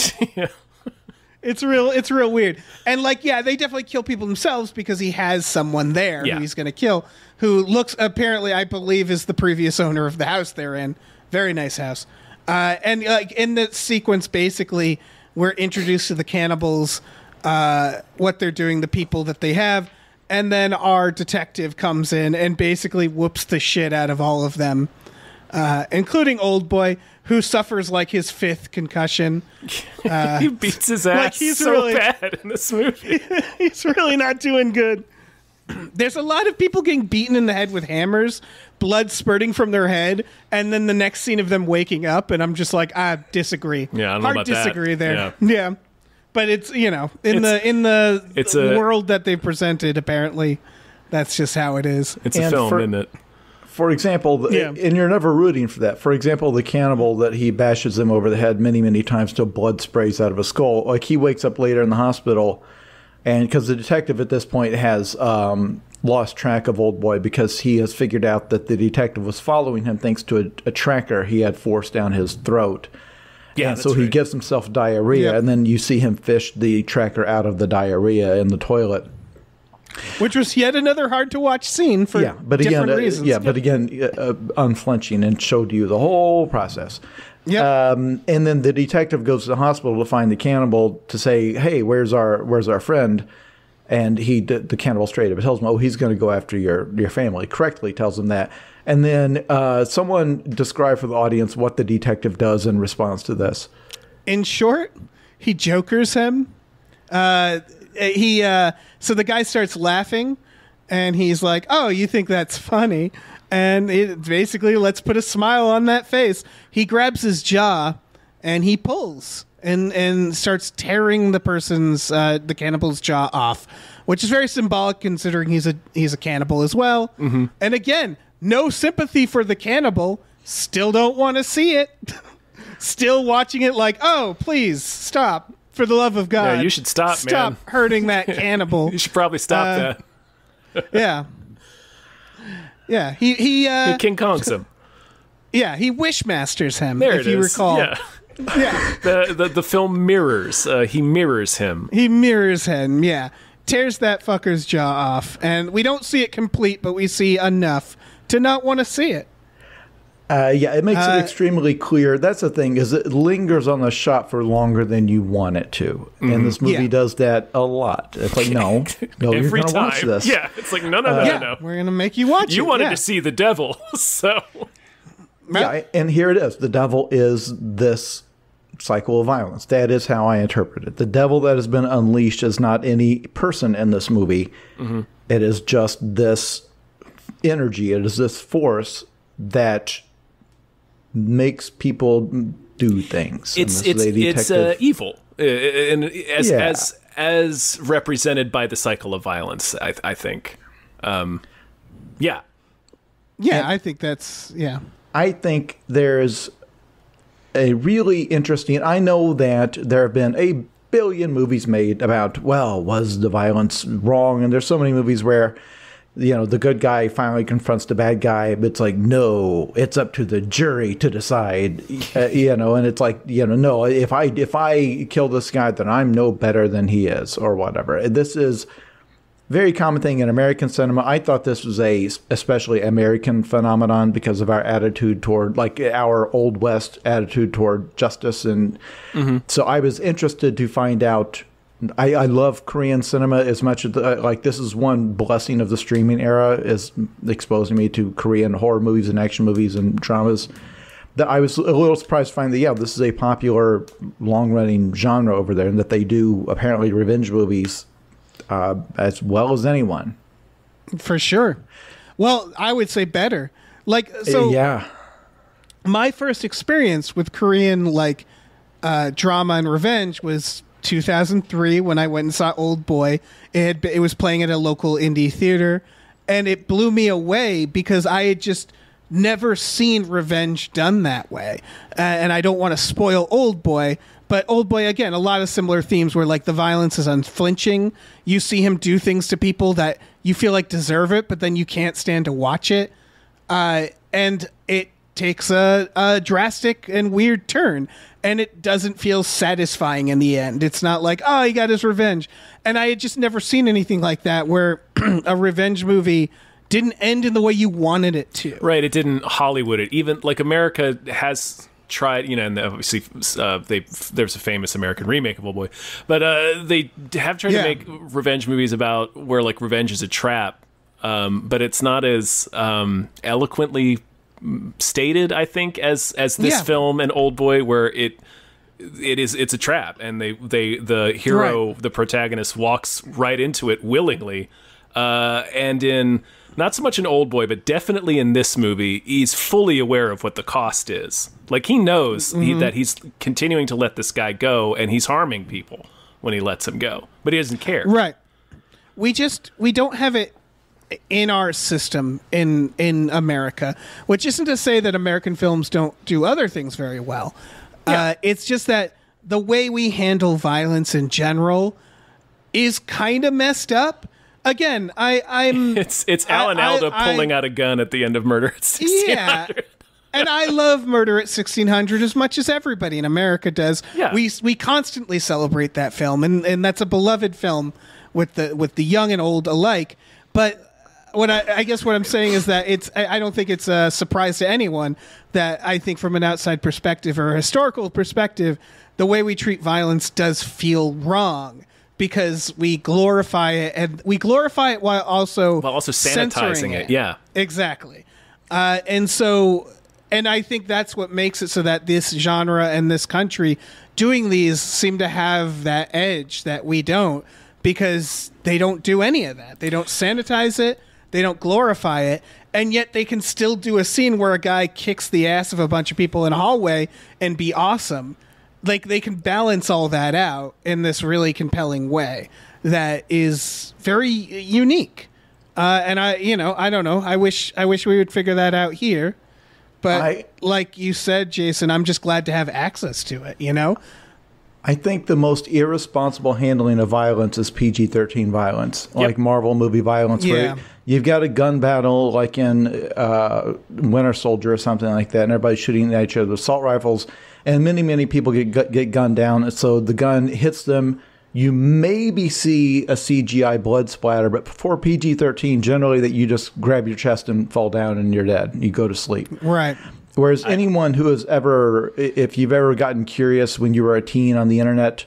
It's real it's real weird. And like yeah, they definitely kill people themselves because he has someone there Yeah. who he's going to kill who looks apparently I believe is the previous owner of the house they're in. Very nice house. Uh, and like in the sequence basically we're introduced to the cannibals uh, what they're doing, the people that they have and then our detective comes in and basically whoops the shit out of all of them, uh, including Old Boy, who suffers like his fifth concussion. [LAUGHS] he beats his ass like he's so really- bad in this movie. [LAUGHS] He's really not doing good. There's a lot of people getting beaten in the head with hammers, blood spurting from their head, and then the next scene of them waking up, and I'm just like, I disagree. Yeah, I don't know Hard about that. disagree there. Yeah. Yeah. But it's you know in It's- the in the it's a- world that they presented, apparently, that's just how it is. It's a And film, for- isn't it? For example, the, Yeah. and you're never rooting for that. For example, the cannibal that he bashes him over the head many, many times till blood sprays out of his skull. Like he wakes up later in the hospital, and because the detective at this point has um, lost track of Old Boy because he has figured out that the detective was following him thanks to a, a tracker he had forced down his throat. Yeah, and so he gives himself diarrhea, Yep. and then you see him fish the tracker out of the diarrhea in the toilet. Which was yet another hard to watch scene for yeah, but again, different uh, reasons. yeah, but again, uh, uh, unflinching and showed you the whole process. Yep. Um, and then the detective goes to the hospital to find the cannibal to say, "Hey, where's our where's our friend?" And he the cannibal straight up tells him, "Oh, he's going to go after your your family." Correctly tells him that. And then uh, someone describe for the audience what the detective does in response to this. in short, he jokers him. Uh, he uh, so the guy starts laughing, and he's like, "Oh, you think that's funny?" And it basically let's put a smile on that face. He grabs his jaw, and he pulls and and starts tearing the person's uh, the cannibal's jaw off, which is very symbolic considering he's a he's a cannibal as well. Mm-hmm. And again, no sympathy for the cannibal. Still don't want to see it. [LAUGHS] Still watching it like, oh, please stop for the love of God. Yeah, you should stop, Stop man. hurting that [LAUGHS] cannibal. You should probably stop Uh, that. [LAUGHS] yeah. Yeah, he he uh, he King Kong's him. yeah he wishmasters him. There if it you is. recall, Yeah. Yeah, The, the the film mirrors. Uh, he mirrors him. he mirrors him. Yeah, tears that fucker's jaw off, and we don't see it complete, but we see enough to not want to see it. Uh, yeah, it makes Uh, it extremely clear. That's the thing is it lingers on the shot for longer than you want it to, and this movie Yeah. does that a lot. It's like no, [LAUGHS] no, you're going to time. watch this. Yeah. It's like no, no, no, yeah, no, no. we're gonna make you watch it. You wanted yeah. to see the devil, [LAUGHS] so Yeah, and here it is. The devil is this cycle of violence. That is how I interpret it. The devil that has been unleashed is not any person in this movie. It is just this energy. It is this force that makes people do things. It's this is it's it's uh, evil, uh, and as Yeah. as as represented by the cycle of violence. I I think. Um, yeah. Yeah, I think that's yeah. I think there's a really interesting. I know that there have been a billion movies made about, well, was the violence wrong? And there's so many movies where, you know, the good guy finally confronts the bad guy, but it's like, no, it's up to the jury to decide, uh, [LAUGHS] you know, and it's like, you know, no, if I if I kill this guy, then I'm no better than he is, or whatever. This is very common thing in American cinema. I thought this was a especially American phenomenon because of our attitude toward like our old west attitude toward justice and so I was interested to find out I, I love Korean cinema as much as uh, like this is one blessing of the streaming era is exposing me to Korean horror movies and action movies and dramas that I was a little surprised to find that yeah this is a popular long running genre over there and that they do apparently revenge movies uh, as well as anyone. For sure. Well, I would say better. Like so yeah, my first experience with Korean like uh, drama and revenge was 2003 when I went and saw Old Boy. It had, it was playing at a local indie theater, and it blew me away because I had just never seen revenge done that way. Uh, and I don't want to spoil Old Boy, but Old Boy again, a lot of similar themes where like the violence is unflinching. You see him do things to people that you feel like deserve it, but then you can't stand to watch it uh, and it takes a, a drastic and weird turn and it doesn't feel satisfying in the end it's not like oh he got his revenge and i had just never seen anything like that where [CLEARS THROAT] a revenge movie didn't end in the way you wanted it to Right. It didn't Hollywood it. Even like America has tried, you know, and obviously uh, they there's a famous American remake of Old Boy, but uh, they have tried Yeah. to make revenge movies about where like revenge is a trap, um, but it's not as um, eloquently stated, I think, as as this Yeah. film and Old Boy, where it it is it's a trap, and they they the hero Right. the protagonist walks right into it willingly, uh, and in not so much an Old Boy, but definitely in this movie, he's fully aware of what the cost is. Like he knows Mm-hmm. that he's continuing to let this guy go, and he's harming people when he lets him go, but he doesn't care. Right. We just we don't have it in our system in in America, which isn't to say that American films don't do other things very well. Uh, it's just that the way we handle violence in general is kind of messed up. Again, I I'm [LAUGHS] It's it's Alan I- Alda I- pulling out a gun at the end of Murder at 1600. yeah. [LAUGHS] And I love Murder at 1600 as much as everybody in America does. Yeah. We we constantly celebrate that film and and that's a beloved film with the with the young and old alike. But what I, I guess what I'm saying is that it's I, I don't think it's a surprise to anyone that I think from an outside perspective or a historical perspective, the way we treat violence does feel wrong because we glorify it and we glorify it while also While also sanitizing it, yeah. Exactly. Uh, and so, and I think that's what makes it so that this genre and this country doing these seem to have that edge that we don't because they don't do any of that. They don't sanitize it, they don't glorify it, and yet they can still do a scene where a guy kicks the ass of a bunch of people in a hallway and be awesome. Like they can balance all that out in this really compelling way that is very unique. Uh, and I, you know, I don't know. I wish, I wish we would figure that out here. But I- like you said, Jason, I'm just glad to have access to it. You know, I think the most irresponsible handling of violence is PG 13 violence, like Marvel movie violence, Yeah. where you've got a gun battle like in uh, Winter Soldier or something like that, and everybody's shooting at each other with assault rifles, and many, many people get, get gunned down. So the gun hits them. You maybe see a CGI blood splatter, but for PG 13, generally that you just grab your chest and fall down and you're dead. You go to sleep. right? Whereas anyone who has ever, if you've ever gotten curious when you were a teen on the internet,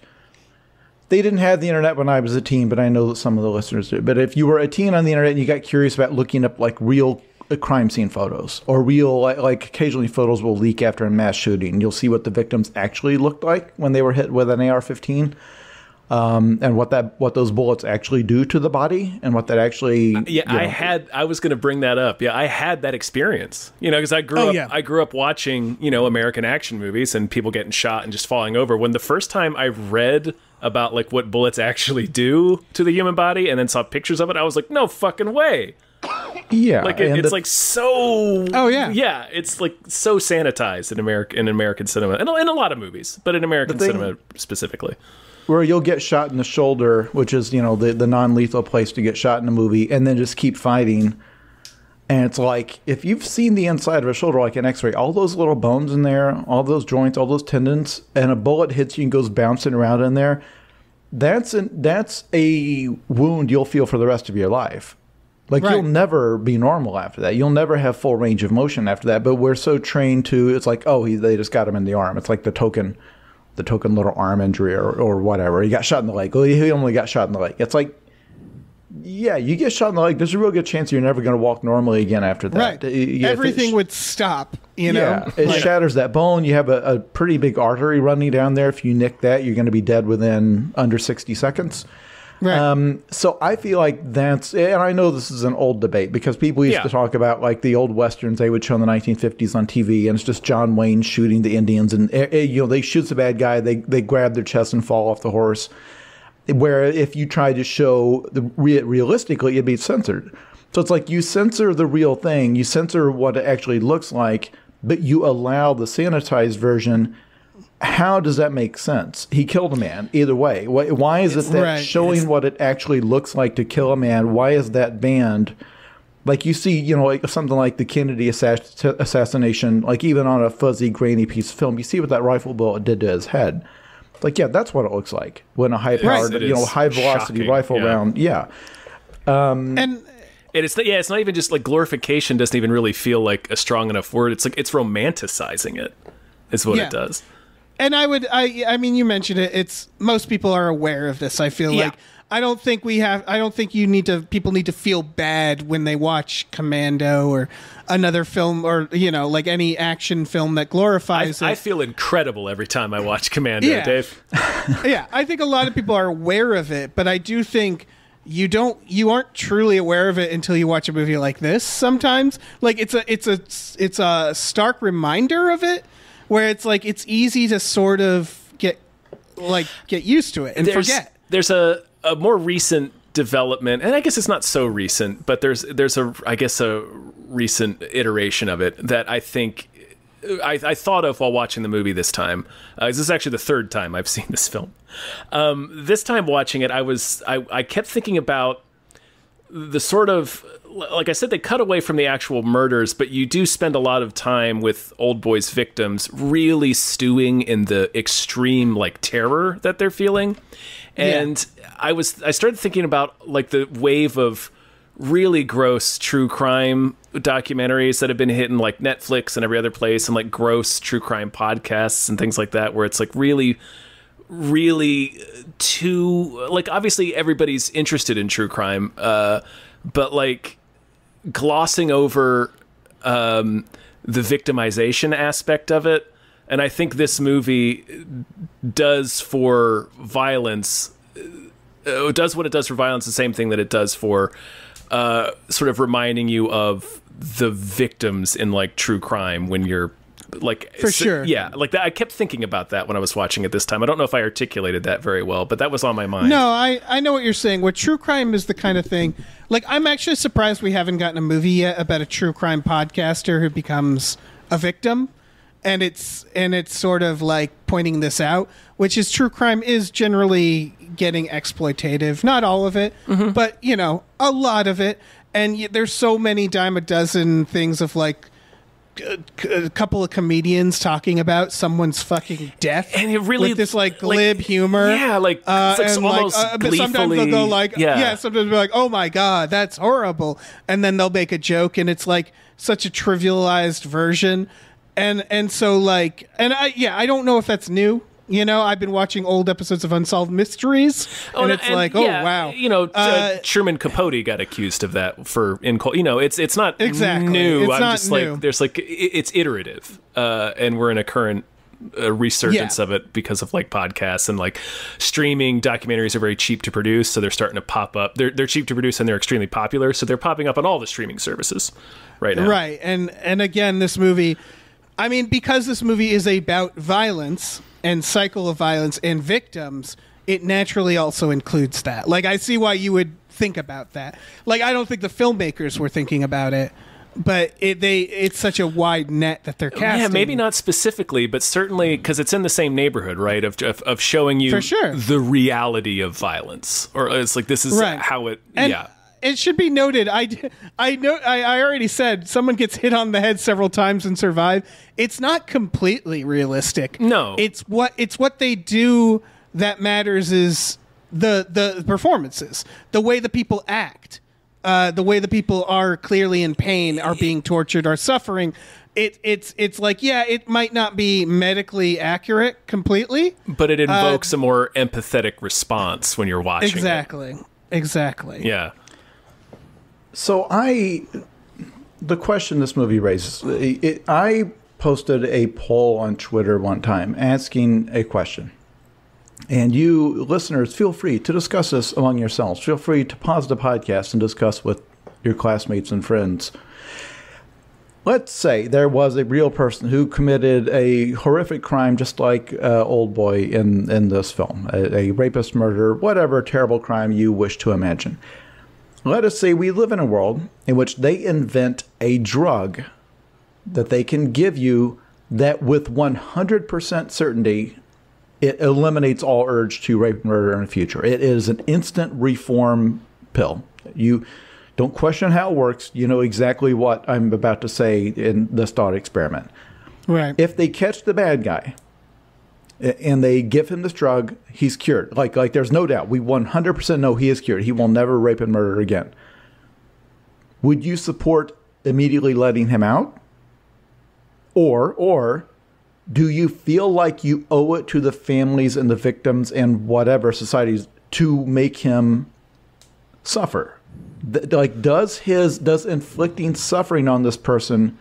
they didn't have the internet when I was a teen, but I know that some of the listeners do. But if you were a teen on the internet and you got curious about looking up like real crime scene photos or real, like, like occasionally photos will leak after a mass shooting, you'll see what the victims actually looked like when they were hit with an AR-15. Um, and what that what those bullets actually do to the body, and what that actually Yeah, you I know, had. I was going to bring that up. Yeah, I had that experience. You know, because I grew Oh, up. yeah. I grew up watching you know American action movies and people getting shot and just falling over. When the first time I read about like what bullets actually do to the human body, and then saw pictures of it, I was like, no fucking way. Yeah, Like it, it's the- like so. Oh, yeah. yeah. It's like so sanitized in American in American cinema, and in a lot of movies, but in American thing- cinema specifically. where you'll get shot in the shoulder, which is you know the the non lethal place to get shot in a movie, and then just keep fighting. And it's like if you've seen the inside of a shoulder like an X-ray, all those little bones in there, all those joints, all those tendons, and a bullet hits you and goes bouncing around in there. That's an, that's a wound you'll feel for the rest of your life. Like Right. you'll never be normal after that. You'll never have full range of motion after that. But we're so trained to it's like oh he, they just got him in the arm. It's like the token the token little arm injury or, or whatever. He got shot in the leg. Well, he only got shot in the leg. It's like, yeah, you get shot in the leg. There's a real good chance you're never going to walk normally again after that. Right. Yeah, Everything sh- would stop. You know. Yeah, it Like- shatters that bone. You have a, a pretty big artery running down there. If you nick that, you're going to be dead within under 60 seconds. Right. Um, so I feel like that's, and I know this is an old debate because people used Yeah. to talk about like the old westerns they would show in the 1950s on TV, and it's just John Wayne shooting the Indians, and eh, eh, you know they shoots a bad guy, they they grab their chest and fall off the horse. Where if you try to show the re- realistically, it'd be censored. So it's like you censor the real thing, you censor what it actually looks like, but you allow the sanitized version. How does that make sense? He killed a man. Either way, why, why is it that Right. showing what it actually looks like to kill a man? Why is that banned? Like you see, you know, like something like the Kennedy assass- assassination, like even on a fuzzy, grainy piece of film, you see what that rifle bullet did to his head. Like, yeah, that's what it looks like when a high-powered, It you know, high-velocity rifle yeah. round, yeah. Um, and And it's not, yeah, it's not even just like glorification. Doesn't even really feel like a strong enough word. It's like it's romanticizing it. is what Yeah. it does. And I would, I, I mean, you mentioned it. It's most people are aware of this. I feel Yeah. like I don't think we have. I don't think you need to. People need to feel bad when they watch Commando or another film or you know, like any action film that glorifies I it. feel incredible every time I watch Commando, Yeah. Dave. [LAUGHS] yeah, I think a lot of people are aware of it, but I do think you don't you aren't truly aware of it until you watch a movie like this sometimes. Like it's a it's a it's a stark reminder of it where it's like it's easy to sort of get like get used to it and there's, forget. There's a, a more recent development, and I guess it's not so recent, but there's there's a I guess a recent iteration of it that I think I, I thought of while watching the movie this time. Uh, this is actually the third time I've [LAUGHS] seen this film. Um, this time watching it, I was I, I kept thinking about the sort of like I said, they cut away from the actual murders, but you do spend a lot of time with old boy's victims really stewing in the extreme like terror that they're feeling. And I was I started thinking about like the wave of really gross true crime documentaries that have been hitting like Netflix and every other place and like gross true crime podcasts and things like that where it's like really really too like obviously everybody's interested in true crime uh but like glossing over um the victimization aspect of it and i think this movie does for violence uh, does what it does for violence the same thing that it does for uh sort of reminding you of the victims in like true crime when you're like For sure. yeah like that i kept thinking about that when i was watching it this time i don't know if i articulated that very well but that was on my mind No, I, I know what you're saying. What true crime is the kind of thing. Like, I'm actually surprised we haven't gotten a movie yet about a true crime podcaster who becomes a victim, and it's and it's sort of like pointing this out, which is true crime is generally getting exploitative. Not all of it, mm-hmm. but you know, a lot of it. And y- there's so many dime a dozen things of like. A, couple of comedians talking about someone's fucking death, And it really- with this like like- glib humor. yeah, like, Uh, it's like and almost like, uh, but sometimes they'll go like, yeah. yeah. sometimes they'll be like, oh my god, that's horrible, and then they'll make a joke, and it's like such a trivialized version, and and so like, and I yeah, I don't know if that's new. You know, I've been watching old episodes of Unsolved Mysteries, and it's like, oh yeah, wow, you know, uh, Uh, Truman Capote got accused of that for in. You know, it's it's not Exactly. new. It's I'm not just new. like there's like it's iterative, uh, and we're in a current uh, resurgence Yeah. of it because of like podcasts and like streaming documentaries are very cheap to produce, so they're starting to pop up. They're they're cheap to produce and they're extremely popular, so they're popping up on all the streaming services right now. Right. And and again this movie I mean because this movie is about violence and cycle of violence and victims, it naturally also includes that. Like I see why you would think about that. Like I don't think the filmmakers were thinking about it, but it they it's such a wide net that they're casting. Yeah, maybe not specifically, but certainly because it's in the same neighborhood, right? Of, of of showing you For sure. the reality of violence, or it's like this is Right. how it. And yeah, It should be noted. I, I know. I, I already said someone gets hit on the head several times and survive. It's not completely realistic. No. it's what it's what they do that matters. Is the the performances, the way the people act, uh, the way the people are clearly in pain, are being tortured, are suffering. It, it's it's like yeah, it might not be medically accurate completely. but it invokes a more empathetic response when you're watching. it. Exactly. Exactly. Yeah. So I, the question this movie raises, it, I posted a poll on Twitter one time asking a question. And you listeners, feel free to discuss this among yourselves. Feel free to pause the podcast and discuss with your classmates and friends. Let's say there was a real person who committed a horrific crime, just like uh, Old Boy in, in this film a, a rapist, murder, whatever terrible crime you wish to imagine. Let us say we live in a world in which they invent a drug that they can give you that with 100% certainty it eliminates all urge to rape and murder in the future. It is an instant reform pill. You don't question how it works. You know exactly what I'm about to say in this thought experiment. Right. If they catch the bad guy and they give him this drug, he's cured. Like like there's no doubt. We 100% know he is cured. He will never rape and murder again. Would you support immediately letting him out? Or or do you feel like you owe it to the families and the victims and whatever societies to make him suffer? Th- like, does his does inflicting suffering on this person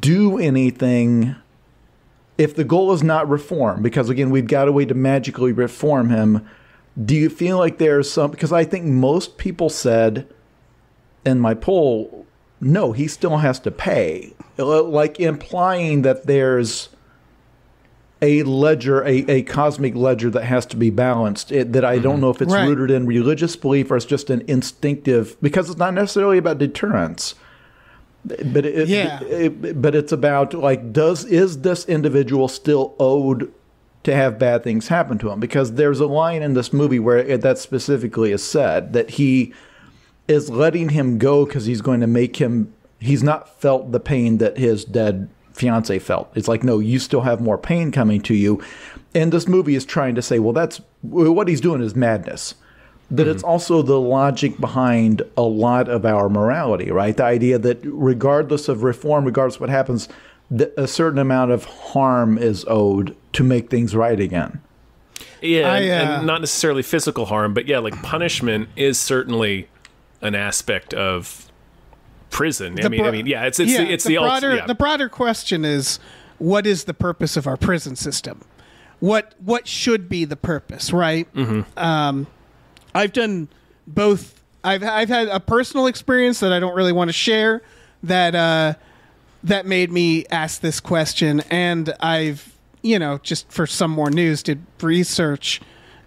do anything? If the goal is not reform, because again, we've got a way to magically reform him. Do you feel like there's some? Because I think most people said in my poll, no, he still has to pay, like implying that there's a ledger, a, a cosmic ledger that has to be balanced. It, that I don't mm-hmm. know if it's Right. rooted in religious belief or it's just an instinctive, because it's not necessarily about deterrence. But it, Yeah. it- but it's about like, does is this individual still owed to have bad things happen to him? Because there's a line in this movie where it, that specifically is said that he is letting him go because he's going to make him. He's not felt the pain that his dead fiance felt. It's like, no, you still have more pain coming to you. And this movie is trying to say, well, that's what he's doing is madness. That it's also the logic behind a lot of our morality, right? The idea that regardless of reform, regardless of what happens, that a certain amount of harm is owed to make things right again. Yeah, I, and, uh, and not necessarily physical harm, but yeah, like punishment is certainly an aspect of prison. I The mean, I mean, yeah, it's it's yeah, the, it's the, the, ult- broader yeah. the broader question is what is the purpose of our prison system? What what should be the purpose, right? Mm-hmm. Um, I've done both. I've I've had a personal experience that I don't really want to share that uh, that made me ask this question, and I've you know just for some more news did research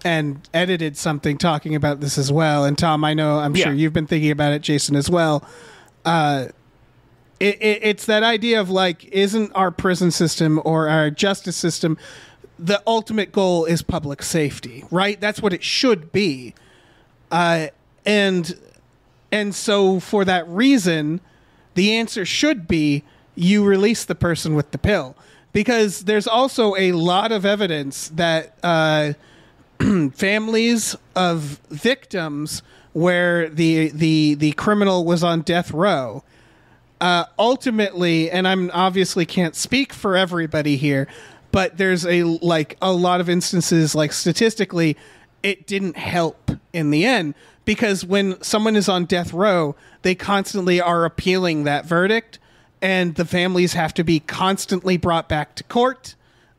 and edited something talking about this as well. And Tom, I know I'm sure you've been thinking about it, Jason as well. It, it, it's that idea of like isn't our prison system or our justice system the ultimate goal is public safety right? That's what it should be uh, and and so for that reason the answer should be you release the person with the pill. Because there's also a lot of evidence that uh, [CLEARS THROAT] families of victims where the the the criminal was on death row uh, ultimately and i'm obviously can't speak for everybody here but there's a like a lot of instances like statistically it didn't help in the end because when someone is on death row they constantly are appealing that verdict and the families have to be constantly brought back to court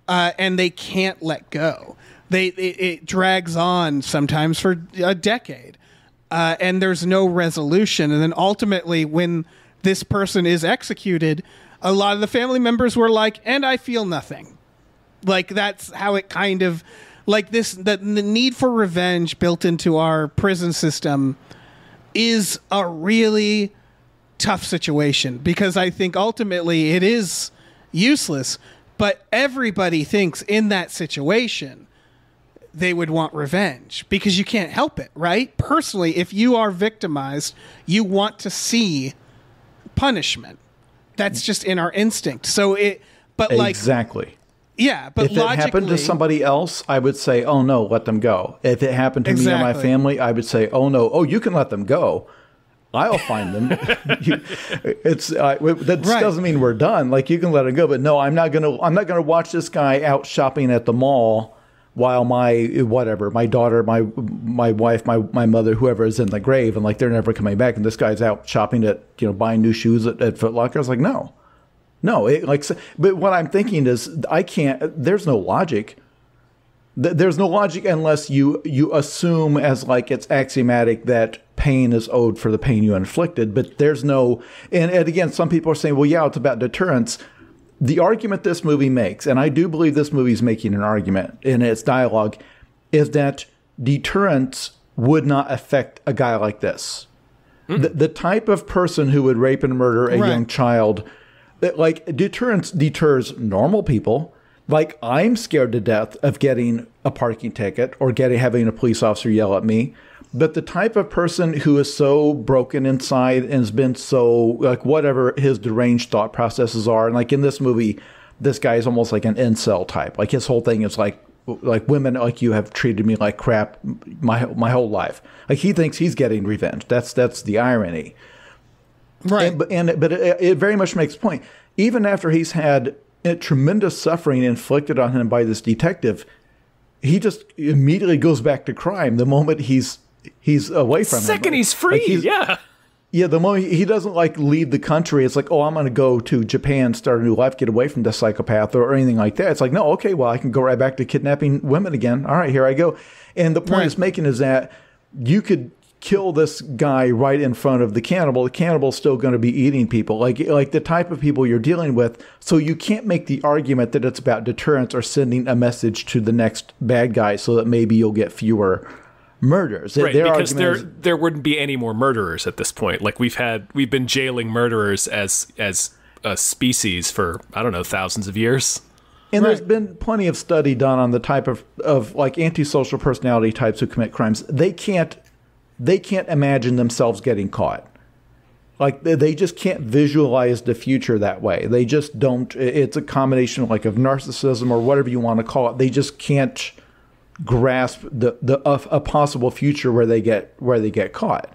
uh, and they can't let go. They it, it drags on sometimes for a decade, uh, and there's no resolution. And then ultimately, when this person is executed, a lot of the family members were like, "And I feel nothing." Like that's how it kind of like this the, the need for revenge built into our prison system is a really tough situation because I think ultimately it is useless. But everybody thinks in that situation they would want revenge because you can't help it, right? Personally, if you are victimized, you want to see punishment. That's mm. just in our instinct. So it, but like, exactly. Yeah, but if it happened to somebody else, I would say, "Oh no, let them go." If it happened to me and my family, I would say, "Oh no, oh you can let them go. I'll find them." [LAUGHS] you, it's uh, that Right. doesn't mean we're done. Like you can let them go, but no, I'm not gonna. I'm not gonna watch this guy out shopping at the mall while my whatever, my daughter, my my wife, my my mother, whoever is in the grave, and like they're never coming back, and this guy's out shopping at you know buying new shoes at, at Foot Locker. I was like, no. No, it, like, but what I'm thinking is, I can't. There's no logic. There's no logic unless you you assume as like it's axiomatic that pain is owed for the pain you inflicted. But there's no, and, and again, some people are saying, well, yeah, it's about deterrence. The argument this movie makes, and I do believe this movie is making an argument in its dialogue, is that deterrence would not affect a guy like this hmm. the, the type of person who would rape and murder a Right. young child that like deterrence deters normal people. Like i'm scared to death of getting a parking ticket or getting having a police officer yell at me. But the type of person who is so broken inside and has been so like whatever his deranged thought processes are and like in this movie this guy is almost like an incel type. Like his whole thing is like like women like you have treated me like crap my my whole life. Like he thinks he's getting revenge. That's that's the irony right? and, but and but it, it very much makes point. Even after he's had tremendous suffering inflicted on him by this detective, he just immediately goes back to crime the moment he's he's away from him. Second, he's free. Like, he's- yeah. Yeah, the moment he doesn't like leave the country, it's like, oh, I'm going to go to Japan, start a new life, get away from this psychopath or, anything like that. It's like, no, okay, well, I can go right back to kidnapping women again. All right, here I go. And the point Right. it's making is that you could kill this guy right in front of the cannibal. The cannibal's still going to be eating people, like like the type of people you're dealing with. So you can't make the argument that it's about deterrence or sending a message to the next bad guy, so that maybe you'll get fewer murders. Right, Their because there there wouldn't be any more murderers at this point. Like we've had we've been jailing murderers as as a species for I don't know thousands of years. And there's been plenty of study done on the type of, of like antisocial personality types who commit crimes. They can't they can't imagine themselves getting caught. Like they, just can't visualize the future that way. They just don't. It's a combination like of narcissism or whatever you want to call it. They just can't grasp the the a, a possible future where they get where they get caught.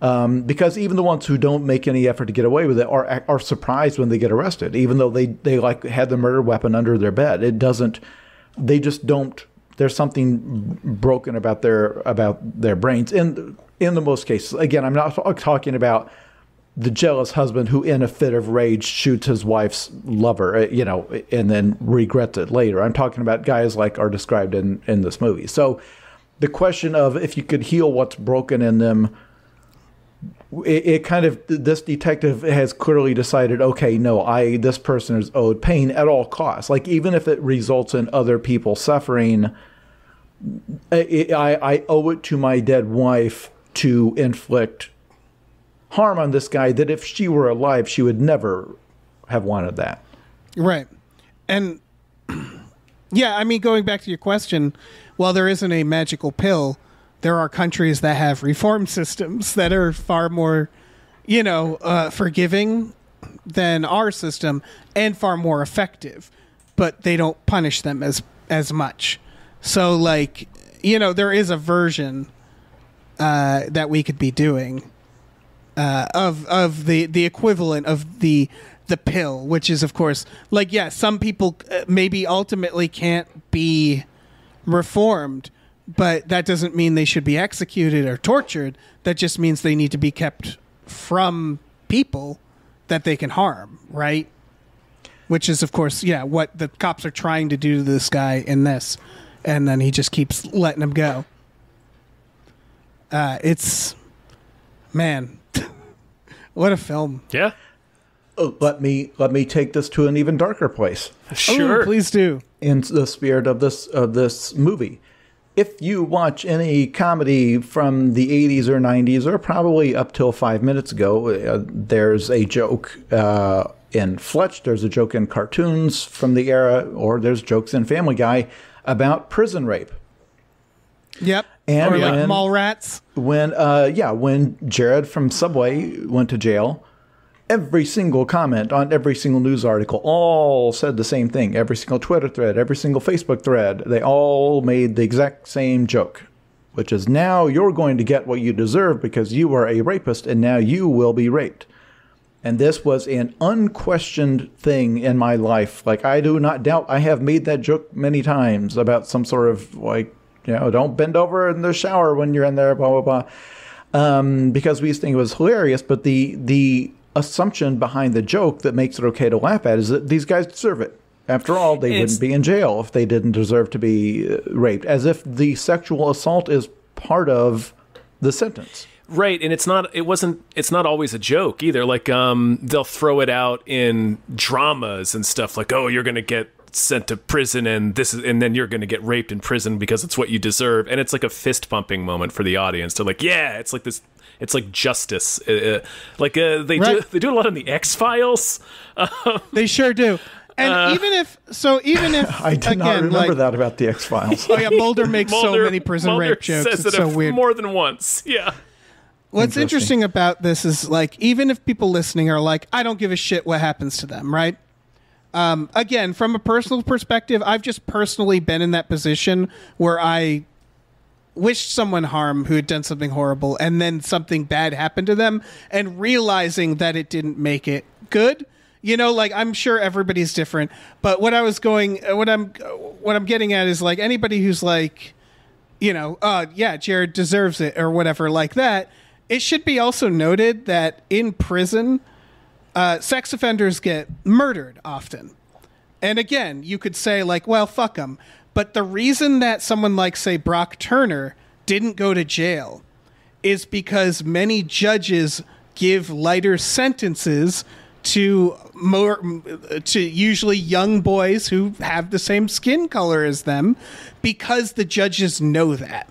Um, because even the ones who don't make any effort to get away with it are are surprised when they get arrested, even though they they like had the murder weapon under their bed. It doesn't. They just don't. There's something broken about their about their brains. In in the most cases, again, I'm not talking about the jealous husband who, in a fit of rage, shoots his wife's lover, uh, you know, and then regrets it later. I'm talking about guys like are described in in this movie. So, the question of if you could heal what's broken in them it, it kind of this detective has clearly decided okay no i this person is owed pain at all costs like even if it results in other people suffering I, I, owe it to my dead wife to inflict harm on this guy that if she were alive she would never have wanted that Right. And [CLEARS THROAT] yeah, I mean, going back to your question, while there isn't a magical pill, there are countries that have reform systems that are far more, you know, uh, forgiving than our system and far more effective, but they don't punish them as as much. So, like, you know, there is a version uh, that we could be doing uh, of of the the equivalent of the the pill, which is of course like yeah, some people uh, maybe ultimately can't be reformed, but that doesn't mean they should be executed or tortured. That just means they need to be kept from people that they can harm, right? Which is of course yeah, what the cops are trying to do to this guy in this, and then he just keeps letting him go. Uh, it's man, [LAUGHS] what a film. Yeah, Oh, let me let me take this to an even darker place sure. Ooh, please do. in the spirit of this of this movie. If you watch any comedy from the 80s or 90s, or probably up till five minutes ago, uh, there's a joke uh, in Fletch, there's a joke in cartoons from the era, or there's jokes in Family Guy about prison rape. Yep. And or like when- Mallrats. When, uh, yeah, when Jared from Subway went to jail, every single comment on every single news article all said the same thing. Every single Twitter thread, every single Facebook thread, they all made the exact same joke, which is now you're going to get what you deserve because you are a rapist and now you will be raped. And this was an unquestioned thing in my life. Like, I do not doubt I have made that joke many times about some sort of, like, you know, don't bend over in the shower when you're in there, blah, blah, blah. Um, because we used to think it was hilarious. But the, the assumption behind the joke that makes it okay to laugh at is that these guys deserve it. After all, they It's- wouldn't be in jail if they didn't deserve to be uh, raped, as if the sexual assault is part of the sentence. Right, and it's not it wasn't it's not always a joke either. Like um they'll throw it out in dramas and stuff like, "Oh, you're going to get sent to prison and this is and then you're going to get raped in prison because it's what you deserve." And it's like a fist pumping moment for the audience. They're like, "Yeah, it's like this it's like justice." Uh, uh, like uh, they do they do a lot in the X-Files. [LAUGHS] They sure do. And even if so, even if [LAUGHS] I did again, not remember like, that about the X Files. Oh yeah, Mulder makes so many prison Mulder rape jokes. says It's it so a- weird. more than once. Yeah. What's Interesting. interesting about this is like even if people listening are like, I don't give a shit what happens to them, right? Um, again, from a personal perspective, I've just personally been in that position where I wished someone harm who had done something horrible and then something bad happened to them and realizing that it didn't make it good You know, like I'm sure everybody's different, but what I was going, uh, what I'm, uh, what I'm getting at is like anybody who's like, you know, uh, yeah, Jared deserves it or whatever like that. It should be also noted that in prison, uh, sex offenders get murdered often. And again, you could say like, well, fuck them. But the reason that someone like say Brock Turner didn't go to jail is because many judges give lighter sentences to more to usually young boys who have the same skin color as them because the judges know that.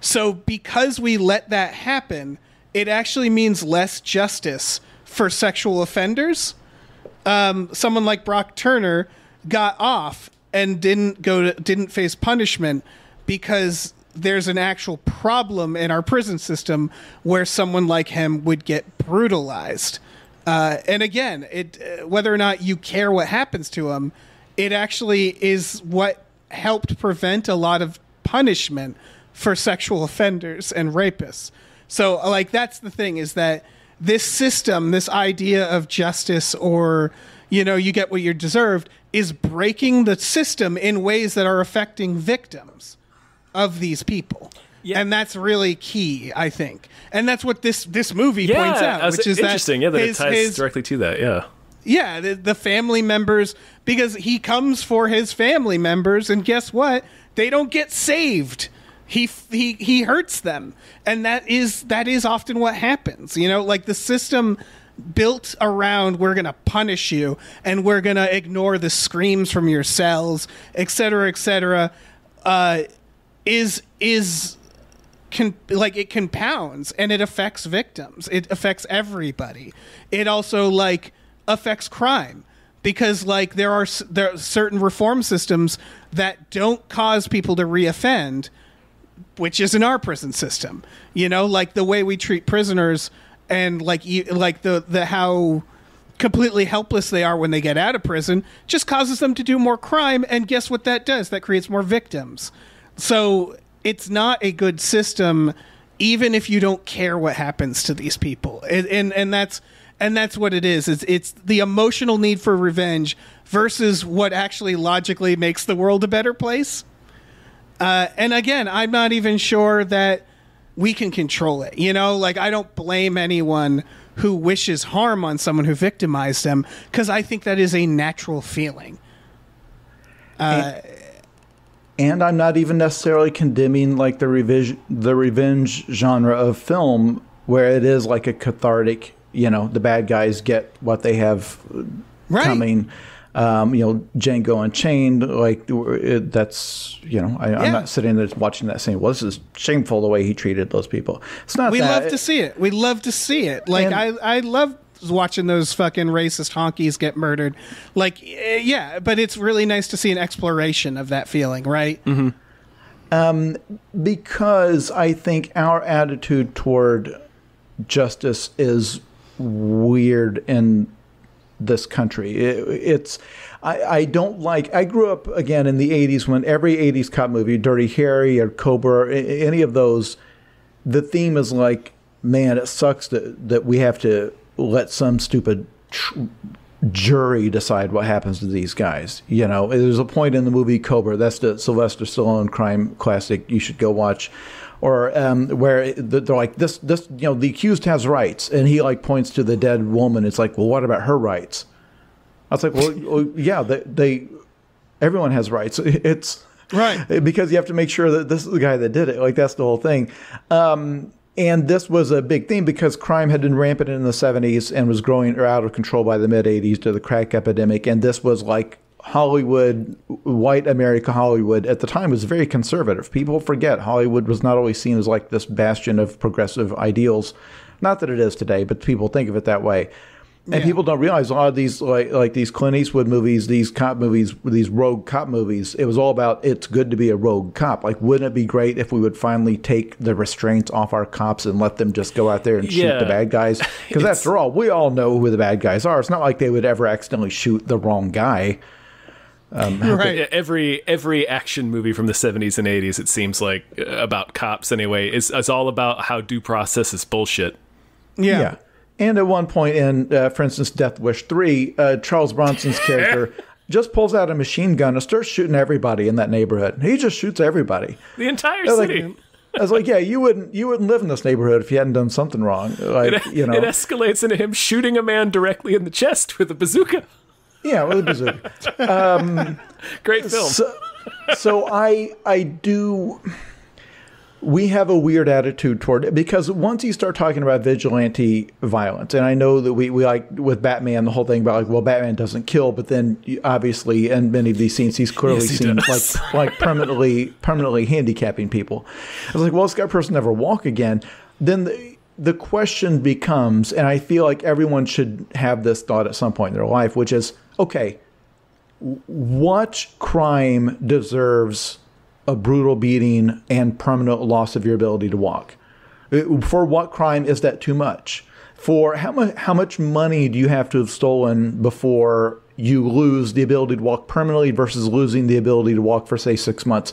So because we let that happen, it actually means less justice for sexual offenders. Um, someone like Brock Turner got off and didn't go to, didn't face punishment because there's an actual problem in our prison system where someone like him would get brutalized. Uh, and again, it uh, whether or not you care what happens to him, it actually is what helped prevent a lot of punishment for sexual offenders and rapists. So, like, that's the thing is that this system, this idea of justice or, you know, you get what you deserved, is breaking the system in ways that are affecting victims of these people. Yeah. And that's really key, I think. And that's what this this movie Yeah, points out, which is interesting. that yeah, that his, it ties his- directly to that. Yeah. yeah, the, the family members because he comes for his family members, and guess what? They don't get saved. He he he hurts them, and that is that is often what happens. You know, like the system built around we're gonna punish you and we're gonna ignore the screams from your cells, et cetera, et cetera, uh, is is can like it compounds and it affects victims. It affects everybody. It also like affects crime because like there are there are certain reform systems that don't cause people to reoffend which is in our prison system. You know like the way we treat prisoners and like like the the how completely helpless they are when they get out of prison just causes them to do more crime and guess what that does? That creates more victims. So it's not a good system even if you don't care what happens to these people. And and, and that's and that's what it is. It's it's the emotional need for revenge versus what actually logically makes the world a better place uh, and again, I'm not even sure that we can control it. You know, like I don't blame anyone who wishes harm on someone who victimized them because I think that is a natural feeling. and I'm not even necessarily condemning like the revenge the revenge genre of film where it is like a cathartic. You know, the bad guys get what they have Right. coming. Um, you know, Django Unchained, like it, that's you know, I, Yeah. I'm not sitting there watching that saying, "Well, this is shameful the way he treated those people." It's not. We that. love to see it. We love to see it. Like And- I, I love watching those fucking racist honkies get murdered. Like, eh, yeah, but it's really nice to see an exploration of that feeling, right? because I think our attitude toward justice is weird in this country. It, it's I, I don't like. I grew up again in the '80s when every '80s cop movie, Dirty Harry or Cobra, any of those, the theme is like, man, it sucks that that we have to let some stupid. Tr- jury decide what happens to these guys. You know, there's a point in the movie Cobra. That's the Sylvester Stallone crime classic. You should go watch. Or um, where they're like this, this, you know, the accused has rights, and he like points to the dead woman. It's like, well, what about her rights? I was like, well, [LAUGHS] yeah, they, they, everyone has rights. [LAUGHS] It's Right. [LAUGHS] because you have to make sure that this is the guy that did it. Like that's the whole thing. Um, and this was a big thing because crime had been rampant in the 70s and was growing or out of control by the mid 80s to the crack epidemic. And this was like Hollywood, white America Hollywood at the time was very conservative. People forget Hollywood was not always seen as like this bastion of progressive ideals. Not that it is today, but people think of it that way. And Yeah. people don't realize a lot of these like like these Clint Eastwood movies, these cop movies, these rogue cop movies. It was all about it's good to be a rogue cop. Like, wouldn't it be great if we would finally take the restraints off our cops and let them just go out there and shoot Yeah. the bad guys? [LAUGHS] Because after all, we all know who the bad guys are. It's not like they would ever accidentally shoot the wrong guy. [LAUGHS] right. Yeah, every every action movie from the 70s and 80s it seems like uh, about cops anyway is is all about how due process is bullshit Yeah. And at one point in, uh, for instance, Death Wish 3, uh, Charles Bronson's character [LAUGHS] just pulls out a machine gun and starts shooting everybody in that neighborhood. He just shoots everybody. The entire I was city. Like, I was like, yeah, you wouldn't you wouldn't live in this neighborhood if you hadn't done something wrong. Like, it, [LAUGHS] you know, it escalates into him shooting a man directly in the chest with a bazooka. Yeah, with a bazooka. Um, [LAUGHS] Great film. So, so I I do. We have a weird attitude toward it because once you start talking about vigilante violence, and I know that we, we like with Batman the whole thing about like well Batman doesn't kill, but then obviously in many of these scenes he's clearly Yes, he seen does. like [LAUGHS] like permanently permanently handicapping people. I was like, well, this guy person never walk again. Then the the question becomes, and I feel like everyone should have this thought at some point in their life, which is, okay, what crime deserves a brutal beating and permanent loss of your ability to walk? For what crime is that too much? For how much how much money do you have to have stolen before you lose the ability to walk permanently versus losing the ability to walk for say six months?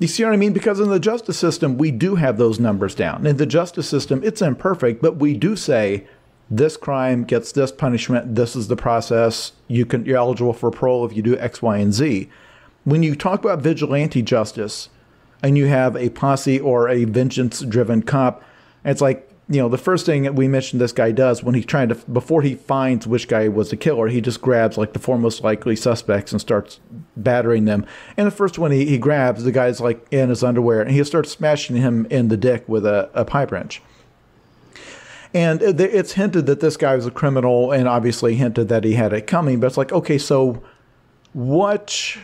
You see what I mean? Because in the justice system, we do have those numbers down. In the justice system, it's imperfect, but we do say this crime gets this punishment. This is the process. You can you're eligible for parole if you do X, Y, and Z. When you talk about vigilante justice, and you have a posse or a vengeance-driven cop, it's like you know the first thing that we mentioned this guy does when he's trying to before he finds which guy was the killer, he just grabs like the four most likely suspects and starts battering them. And the first one he, he grabs, the guy's like in his underwear, and he starts smashing him in the dick with a, a pipe wrench. And it's hinted that this guy was a criminal, and obviously hinted that he had it coming. But it's like, okay, so what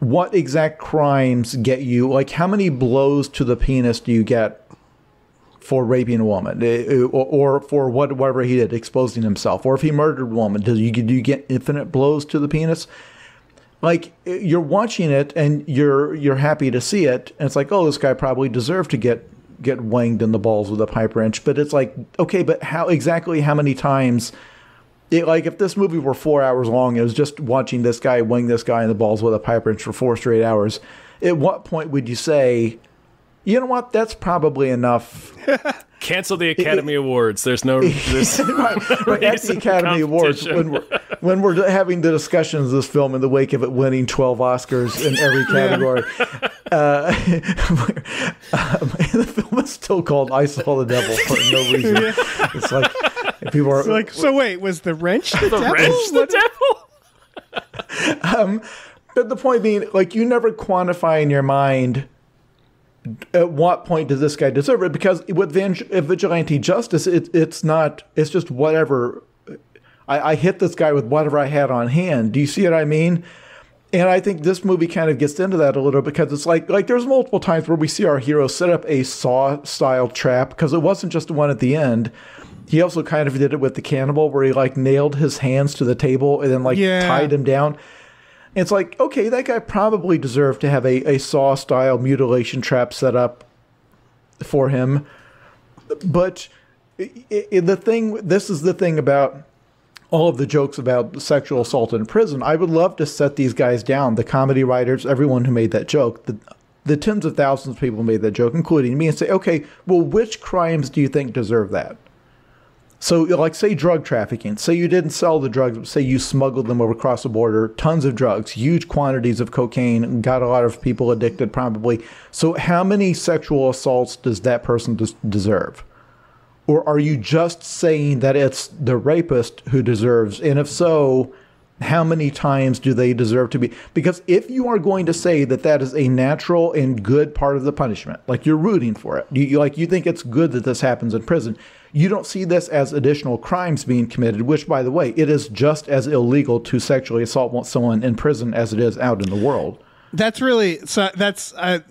what exact crimes get you? Like, how many blows to the penis do you get for raping a woman, Uh, or, or for what whatever he did, exposing himself, or if he murdered a woman, do you do you get infinite blows to the penis? Like you're watching it and you're you're happy to see it, and it's like, oh, this guy probably deserved to get get wanged in the balls with a pipe wrench. But it's like, okay, but how exactly how many times? It, like if this movie were four hours long, it was just watching this guy wing this guy in the balls with a pipe wrench for four straight hours. At what point would you say, you know what, that's probably enough? [LAUGHS] Cancel the Academy Awards. There's no. [LAUGHS] There's, right, right, [LAUGHS] at the Academy Awards when we're, when we're having the discussions of this film in the wake of it winning 12 Oscars in every [LAUGHS] category. Uh, and the film is still called I Saw the Devil for no reason. It's like people are Like, so wait, was the wrench the, the devil? wrench, the devil. um, But the point being, like, you never quantify in your mind at what point does this guy deserve it? Because with vig- vigilante justice, it, it's not, it's just whatever. I, I hit this guy with whatever I had on hand. Do you see what I mean? And I think this movie kind of gets into that a little because it's like like there's multiple times where we see our hero set up a saw style trap because it wasn't just the one at the end. He also kind of did it with the cannibal where he like nailed his hands to the table and then like Yeah. tied him down. It's like, okay, that guy probably deserved to have a, a saw style mutilation trap set up for him. But i i the thing, this is the thing about all of the jokes about sexual assault in prison. I would love to set these guys down, the comedy writers, everyone who made that joke, the, the tens of thousands of people made that joke, including me, and say, okay, well, which crimes do you think deserve that? So, like, say drug trafficking. Say you didn't sell the drugs, but say you smuggled them over across the border, tons of drugs, huge quantities of cocaine, got a lot of people addicted, probably. So, how many sexual assaults does that person des- deserve? Or are you just saying that it's the rapist who deserves? And if so, how many times do they deserve to be? Because if you are going to say that that is a natural and good part of the punishment, like you're rooting for it, you, like you think it's good that this happens in prison, you don't see this as additional crimes being committed. Which, by the way, it is just as illegal to sexually assault someone in prison as it is out in the world. That's really so. That's I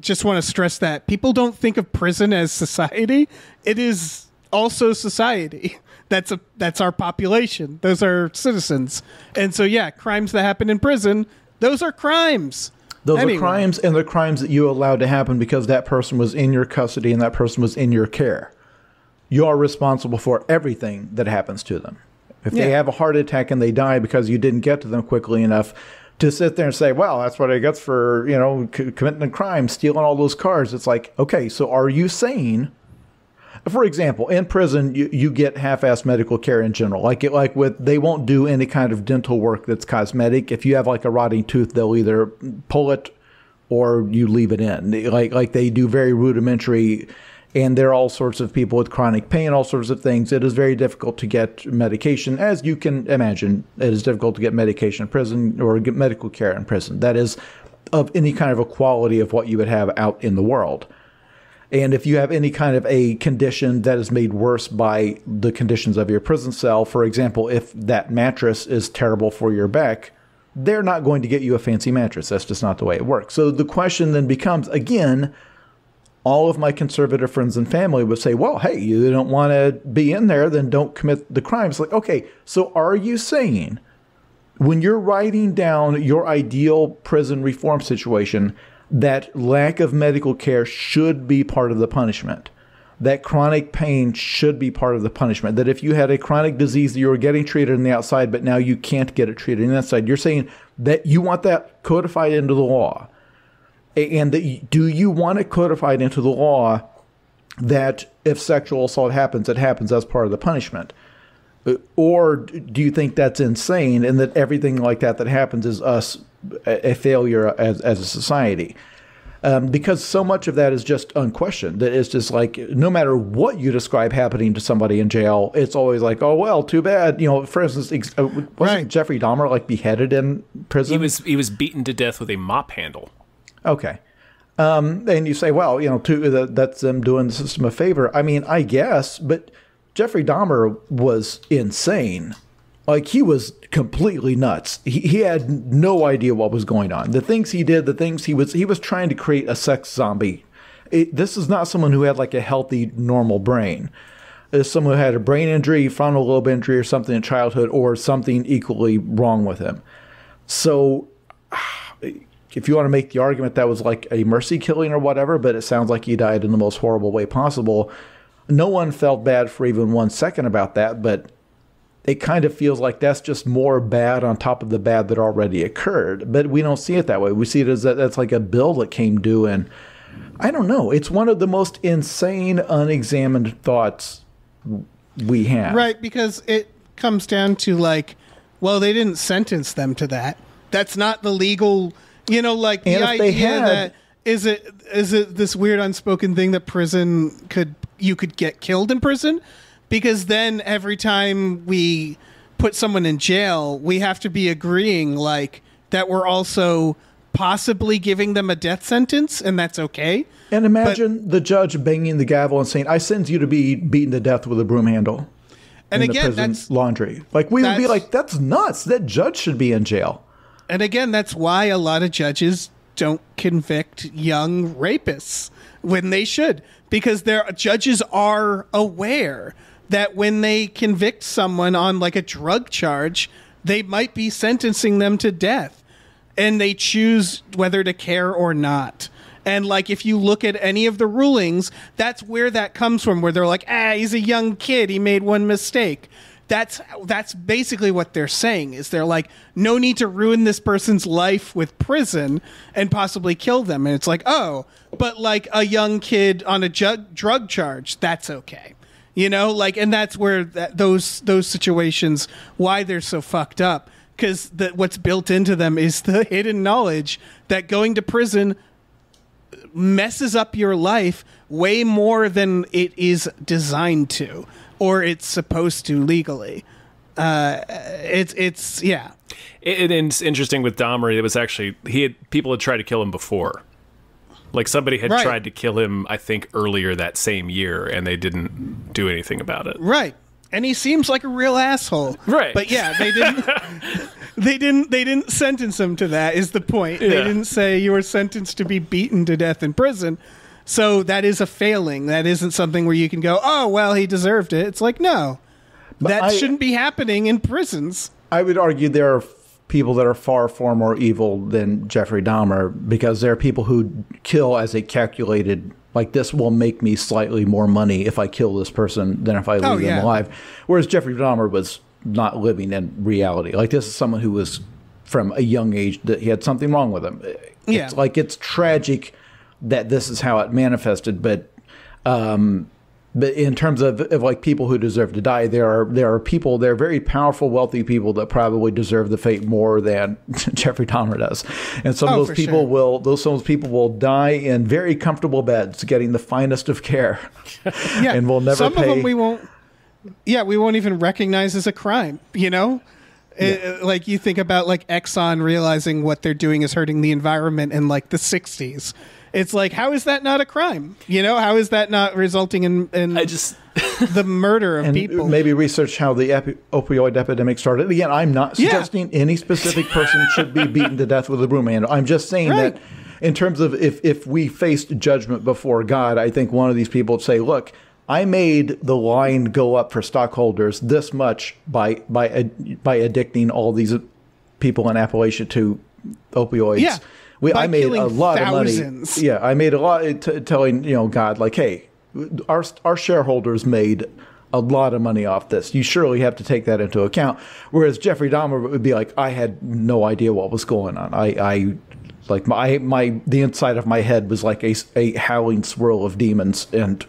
just want to stress that people don't think of prison as society. It is also society. That's a that's our population. Those are citizens, and so yeah, crimes that happen in prison, those are crimes. Those Anyway. are crimes, and they're crimes that you allowed to happen because that person was in your custody and that person was in your care. You are responsible for everything that happens to them. If they have a heart attack and they die because you didn't get to them quickly enough, to sit there and say, "Well, that's what I get for you know c- committing a crime, stealing all those cars," it's like, okay, so are you saying for example, in prison, you, you get half-assed medical care in general. Like it, like with they won't do any kind of dental work that's cosmetic. If you have like a rotting tooth, they'll either pull it or you leave it in. Like like they do very rudimentary. And there are all sorts of people with chronic pain, all sorts of things. It is very difficult to get medication, as you can imagine. It is difficult to get medication in prison or get medical care in prison. That is of any kind of a quality of what you would have out in the world. And if you have any kind of a condition that is made worse by the conditions of your prison cell, for example, if that mattress is terrible for your back, they're not going to get you a fancy mattress. That's just not the way it works. So the question then becomes again, all of my conservative friends and family would say, well, hey, you don't want to be in there, then don't commit the crimes. Like, okay, so are you saying when you're writing down your ideal prison reform situation, that lack of medical care should be part of the punishment? That chronic pain should be part of the punishment. That if you had a chronic disease that you were getting treated on the outside, but now you can't get it treated on the outside, you're saying that you want that codified into the law and that do you want it codified into the law that if sexual assault happens, it happens as part of the punishment? Uh, or do you think that's insane and that everything like that that happens is us a failure as, as a society? Um, because so much of that is just unquestioned. That it's just like no matter what you describe happening to somebody in jail, it's always like, oh well, too bad. You know, for instance, ex- uh, wasn't Right. Jeffrey Dahmer like beheaded in prison? He was he was beaten to death with a mop handle. Okay. Um, and you say, well, you know, to, that, that's them doing the system a favor. I mean, I guess, but Jeffrey Dahmer was insane. Like he was completely nuts. He, he had no idea what was going on. The things he did, the things he was, he was trying to create a sex zombie. It, this is not someone who had like a healthy, normal brain. It's someone who had a brain injury, frontal lobe injury, or something in childhood, or something equally wrong with him. So [SIGHS] if you want to make the argument that was like a mercy killing or whatever, but it sounds like he died in the most horrible way possible. No one felt bad for even one second about that, but it kind of feels like that's just more bad on top of the bad that already occurred. But we don't see it that way. We see it as that that's like a bill that came due, and I don't know. It's one of the most insane, unexamined thoughts we have. Right, because it comes down to like, well, they didn't sentence them to that. That's not the legal, you know, like the idea had- that is it is it this weird unspoken thing that prison could you could get killed in prison because then every time we put someone in jail, we have to be agreeing like that we're also possibly giving them a death sentence and that's okay. And imagine the judge banging the gavel and saying, "I sentence you to be beaten to death with a broom handle." And in again, that's laundry. Like we would be like, "That's nuts. That judge should be in jail." And again, that's why a lot of judges don't convict young rapists when they should, because their judges are aware that when they convict someone on like a drug charge, they might be sentencing them to death, and they choose whether to care or not. And like if you look at any of the rulings, that's where that comes from, where they're like, ah, he's a young kid, he made one mistake. That's that's basically what they're saying is they're like no need to ruin this person's life with prison and possibly kill them. And it's like oh but like a young kid on a ju- drug charge that's okay you know like and that's where that, those those situations why they're so fucked up because what's built into them is the [LAUGHS] hidden knowledge that going to prison messes up your life way more than it is designed to or it's supposed to legally. Uh, it's it's yeah. It, it's interesting with Dahmer. It was actually he had people had tried to kill him before. Like somebody had Right. tried to kill him, I think earlier that same year, and they didn't do anything about it. Right. And he seems like a real asshole. Right. But yeah, they didn't [LAUGHS] they didn't they didn't sentence him to that is the point. They didn't say you were sentenced to be beaten to death in prison. So that is a failing. That isn't something where you can go, "Oh, well, he deserved it." It's like, "No. that I- shouldn't be happening in prisons." I would argue there are f- people that are far, far more evil than Jeffrey Dahmer because there are people who kill as a calculated, like, this will make me slightly more money if I kill this person than if I leave Oh, them alive. Whereas Jeffrey Dahmer was not living in reality. Like, this is someone who was from a young age that he had something wrong with him. Yeah. It's like it's tragic that this is how it manifested, but um, but in terms of, of like people who deserve to die, there are there are people, there are very powerful, wealthy people that probably deserve the fate more than [LAUGHS] Jeffrey Dahmer does. And some Oh, of those people sure. will those some of those people will die in very comfortable beds, getting the finest of care. [LAUGHS] Yeah, and we'll never some of pay- them we won't. Yeah, we won't even recognize as a crime. You know, It- uh, uh, like you think about like Exxon realizing what they're doing is hurting the environment in like the '60s. It's like, how is that not a crime? You know, how is that not resulting in, in I just [LAUGHS] the murder of and people? maybe research how the epi- opioid epidemic started. Again, I'm not Yeah. suggesting any specific person should be beaten to death with a broom handle. I'm just saying Right. that in terms of if, if we faced judgment before God, I think one of these people would say, look, I made the line go up for stockholders this much by by uh, by addicting all these people in Appalachia to opioids. Yeah. We, I made a lot thousands. of money. Yeah, I made a lot uh, t- telling you know God like, hey, our our shareholders made a lot of money off this. You surely have to take that into account. Whereas Jeffrey Dahmer would be like, I had no idea what was going on. I, I like my my the inside of my head was like a, a howling swirl of demons and.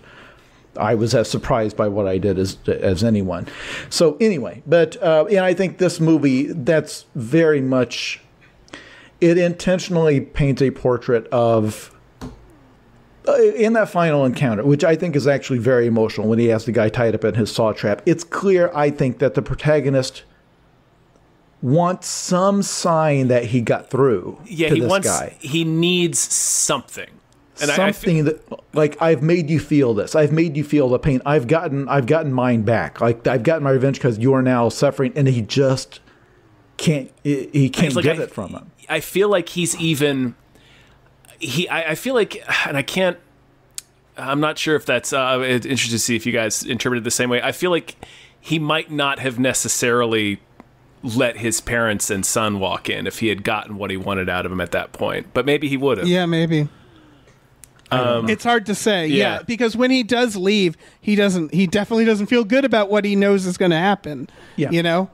I was as surprised by what I did as as anyone. So anyway, but uh, and I think this movie that's very much it intentionally paints a portrait of uh, in that final encounter, which I think is actually very emotional when he has the guy tied up in his saw trap. It's clear, I think, that the protagonist wants some sign that he got through yeah, to he this wants guy. he needs something. And I, I something that like I've made you feel this. I've made you feel the pain. I've gotten I've gotten mine back. Like I've gotten my revenge because you are now suffering, and he just can't. He he can't like get I- it from him. I feel like he's even he I, I feel like and I can't I'm not sure if that's uh it's interested to see if you guys interpret it the same way. I feel like he might not have necessarily let his parents and son walk in if he had gotten what he wanted out of him at that point. But maybe he would have. yeah, maybe. It's hard to say. Yeah. yeah. because when he does leave, he doesn't. He definitely doesn't feel good about what he knows is going to happen. Yeah. you know.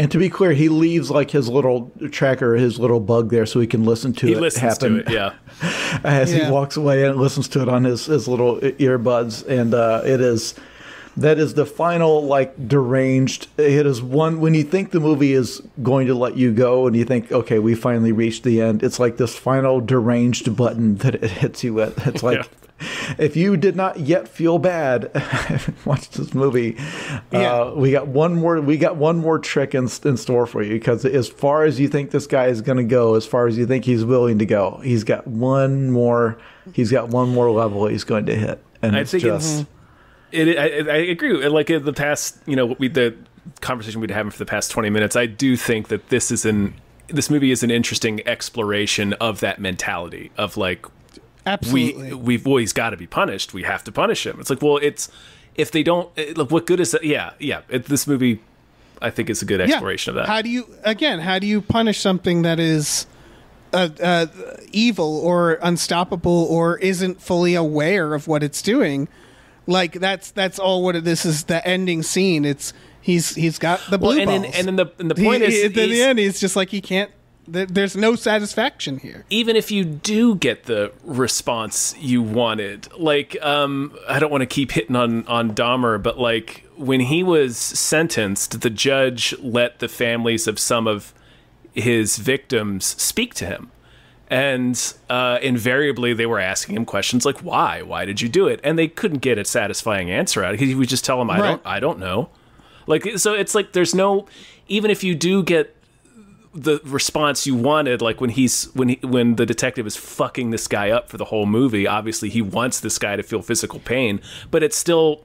And to be clear, he leaves like his little tracker, his little bug there, so he can listen to He it listens happen to it, yeah. [LAUGHS] as Yeah. he walks away and listens to it on his his little earbuds. And uh, it is that is the final like deranged. It is one when you think the movie is going to let you go, and you think, okay, we finally reached the end. It's like this final deranged button that it hits you with. It's like. [LAUGHS] If you did not yet feel bad, [LAUGHS] watch this movie. Yeah. Uh, we got one more. We got one more trick in, in store for you because as far as you think this guy is going to go, as far as you think he's willing to go, he's got one more. He's got one more level he's going to hit, and I it's think it's- just It, I, I agree. Like in the past, you know, we the conversation we'd having for the past twenty minutes. I do think that this is an this movie is an interesting exploration of that mentality of like Absolutely. we we've well, he's got to be punished. We have to punish him. It's like well, it's if they don't eh, look, what good is that? Yeah, yeah. It, this movie, I think, is a good exploration of that. How do you again? How do you punish something that is uh, uh, evil or unstoppable or isn't fully aware of what it's doing? Like that's that's all what it, this is. The ending scene. It's he's he's got the blue well, and balls. then, and then the and the He- point he- is, at the end, he's just like he can't. there- There's no satisfaction here. even if you do get the response you wanted, like um, I don't want to keep hitting on on Dahmer, but like when he was sentenced, the judge let the families of some of his victims speak to him. And uh, invariably, they were asking him questions like, "Why? Why did you do it?" And they couldn't get a satisfying answer out. of it. He would just tell them, "I Right. don't, I don't know." Like, so it's like there's no, even if you do get the response you wanted like when he's when he when the detective is fucking this guy up for the whole movie obviously he wants this guy to feel physical pain but it's still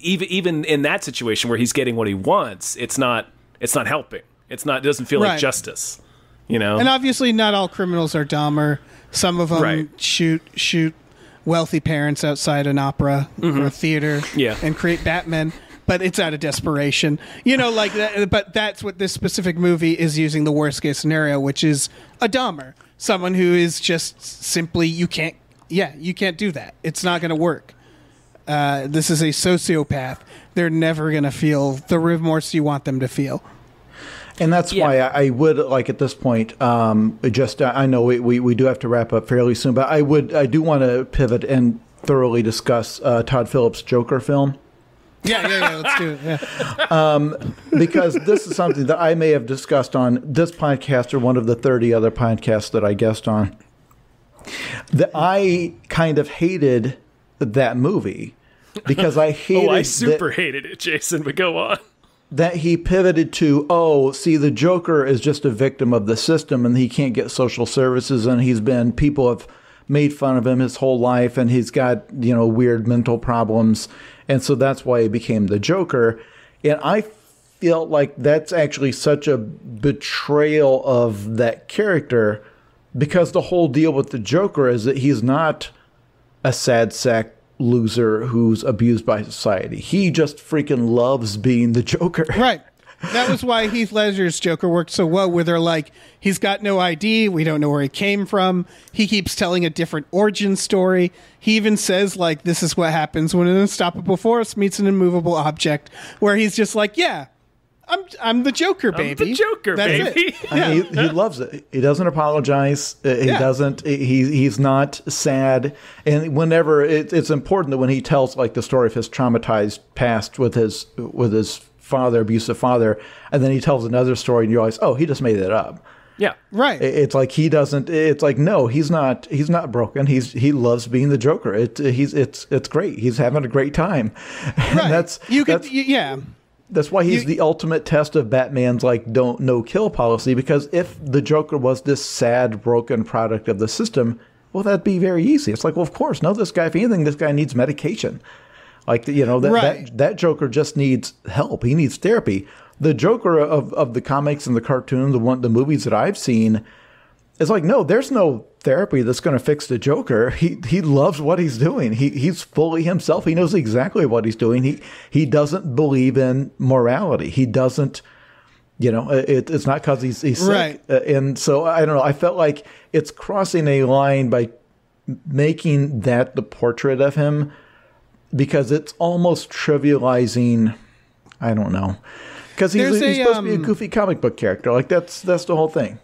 even even in that situation where he's getting what he wants it's not it's not helping it's not it doesn't feel Right. like justice you know And obviously, not all criminals are Dahmer. Some of them Right. shoot shoot wealthy parents outside an opera or a theater, Mm-hmm. Yeah. and create Batman. But it's out of desperation, you know. Like that. But that's what this specific movie is using the worst case scenario, which is a Dahmer, someone who is just simply you can't. Yeah, you can't do that. It's not going to work. Uh, this is a sociopath. They're never going to feel the remorse you want them to feel. And that's Yeah. why I, I would like at this point, um, just I know we, we, we do have to wrap up fairly soon, but I would I do want to pivot and thoroughly discuss uh, Todd Phillips' Joker film Yeah, yeah, yeah. Let's do it. Yeah. [LAUGHS] because this is something that I may have discussed on this podcast or one of the 30 other podcasts that I guest on. That I kind of hated that movie because I hated [LAUGHS] Oh, I that- super hated it, Jason. But go on. That he pivoted to oh see the joker is just a victim of the system and he can't get social services and he's been people have made fun of him his whole life and he's got you know weird mental problems. And so that's why he became the joker. And i feel like that's actually such a betrayal of that character because the whole deal with the joker is that he's not a sad sack loser who's abused by society. He just freaking loves being the Joker. [LAUGHS] Right. That was why Heath Ledger's Joker worked so well, where they're like, he's got no ID, we don't know where he came from. He keeps telling a different origin story. He even says, like, this is what happens when an unstoppable force meets an immovable object, where he's just like, yeah, I'm I'm the Joker, baby. the Joker, That's baby. It. I mean, he, he loves it. He doesn't apologize. Uh, He Yeah. doesn't. He he's not sad. And whenever it, it's important that when he tells like the story of his traumatized past with his with his father, abusive father, and then he tells another story, and you realize, oh, he just made it up. Yeah. Right. It's like he doesn't. It's like no, he's not. He's not broken. He's he loves being the Joker. It he's it's it's great. He's having a great time. [LAUGHS] And right. that's you could, that's, yeah. That's why he's you- the ultimate test of Batman's like don't no kill policy. Because if the Joker was this sad, broken product of the system, well, that'd be very easy. It's like, well, of course, no, this guy. If anything, this guy needs medication. Like you know that Right. that, that Joker just needs help. He needs therapy. The Joker of, of the comics and the cartoons, the one the movies that I've seen, it's like no, there's no therapy that's going to fix the Joker. He he loves what he's doing. He he's fully himself. He knows exactly what he's doing. He he doesn't believe in morality. He doesn't. You know, it, it's not because he's he's sick. Right. Uh, and so I don't know. I felt like it's crossing a line by making that the portrait of him because it's almost trivializing. I don't know. Because he's, There's he's a, supposed to be a um, goofy comic book character. Like that's that's the whole thing.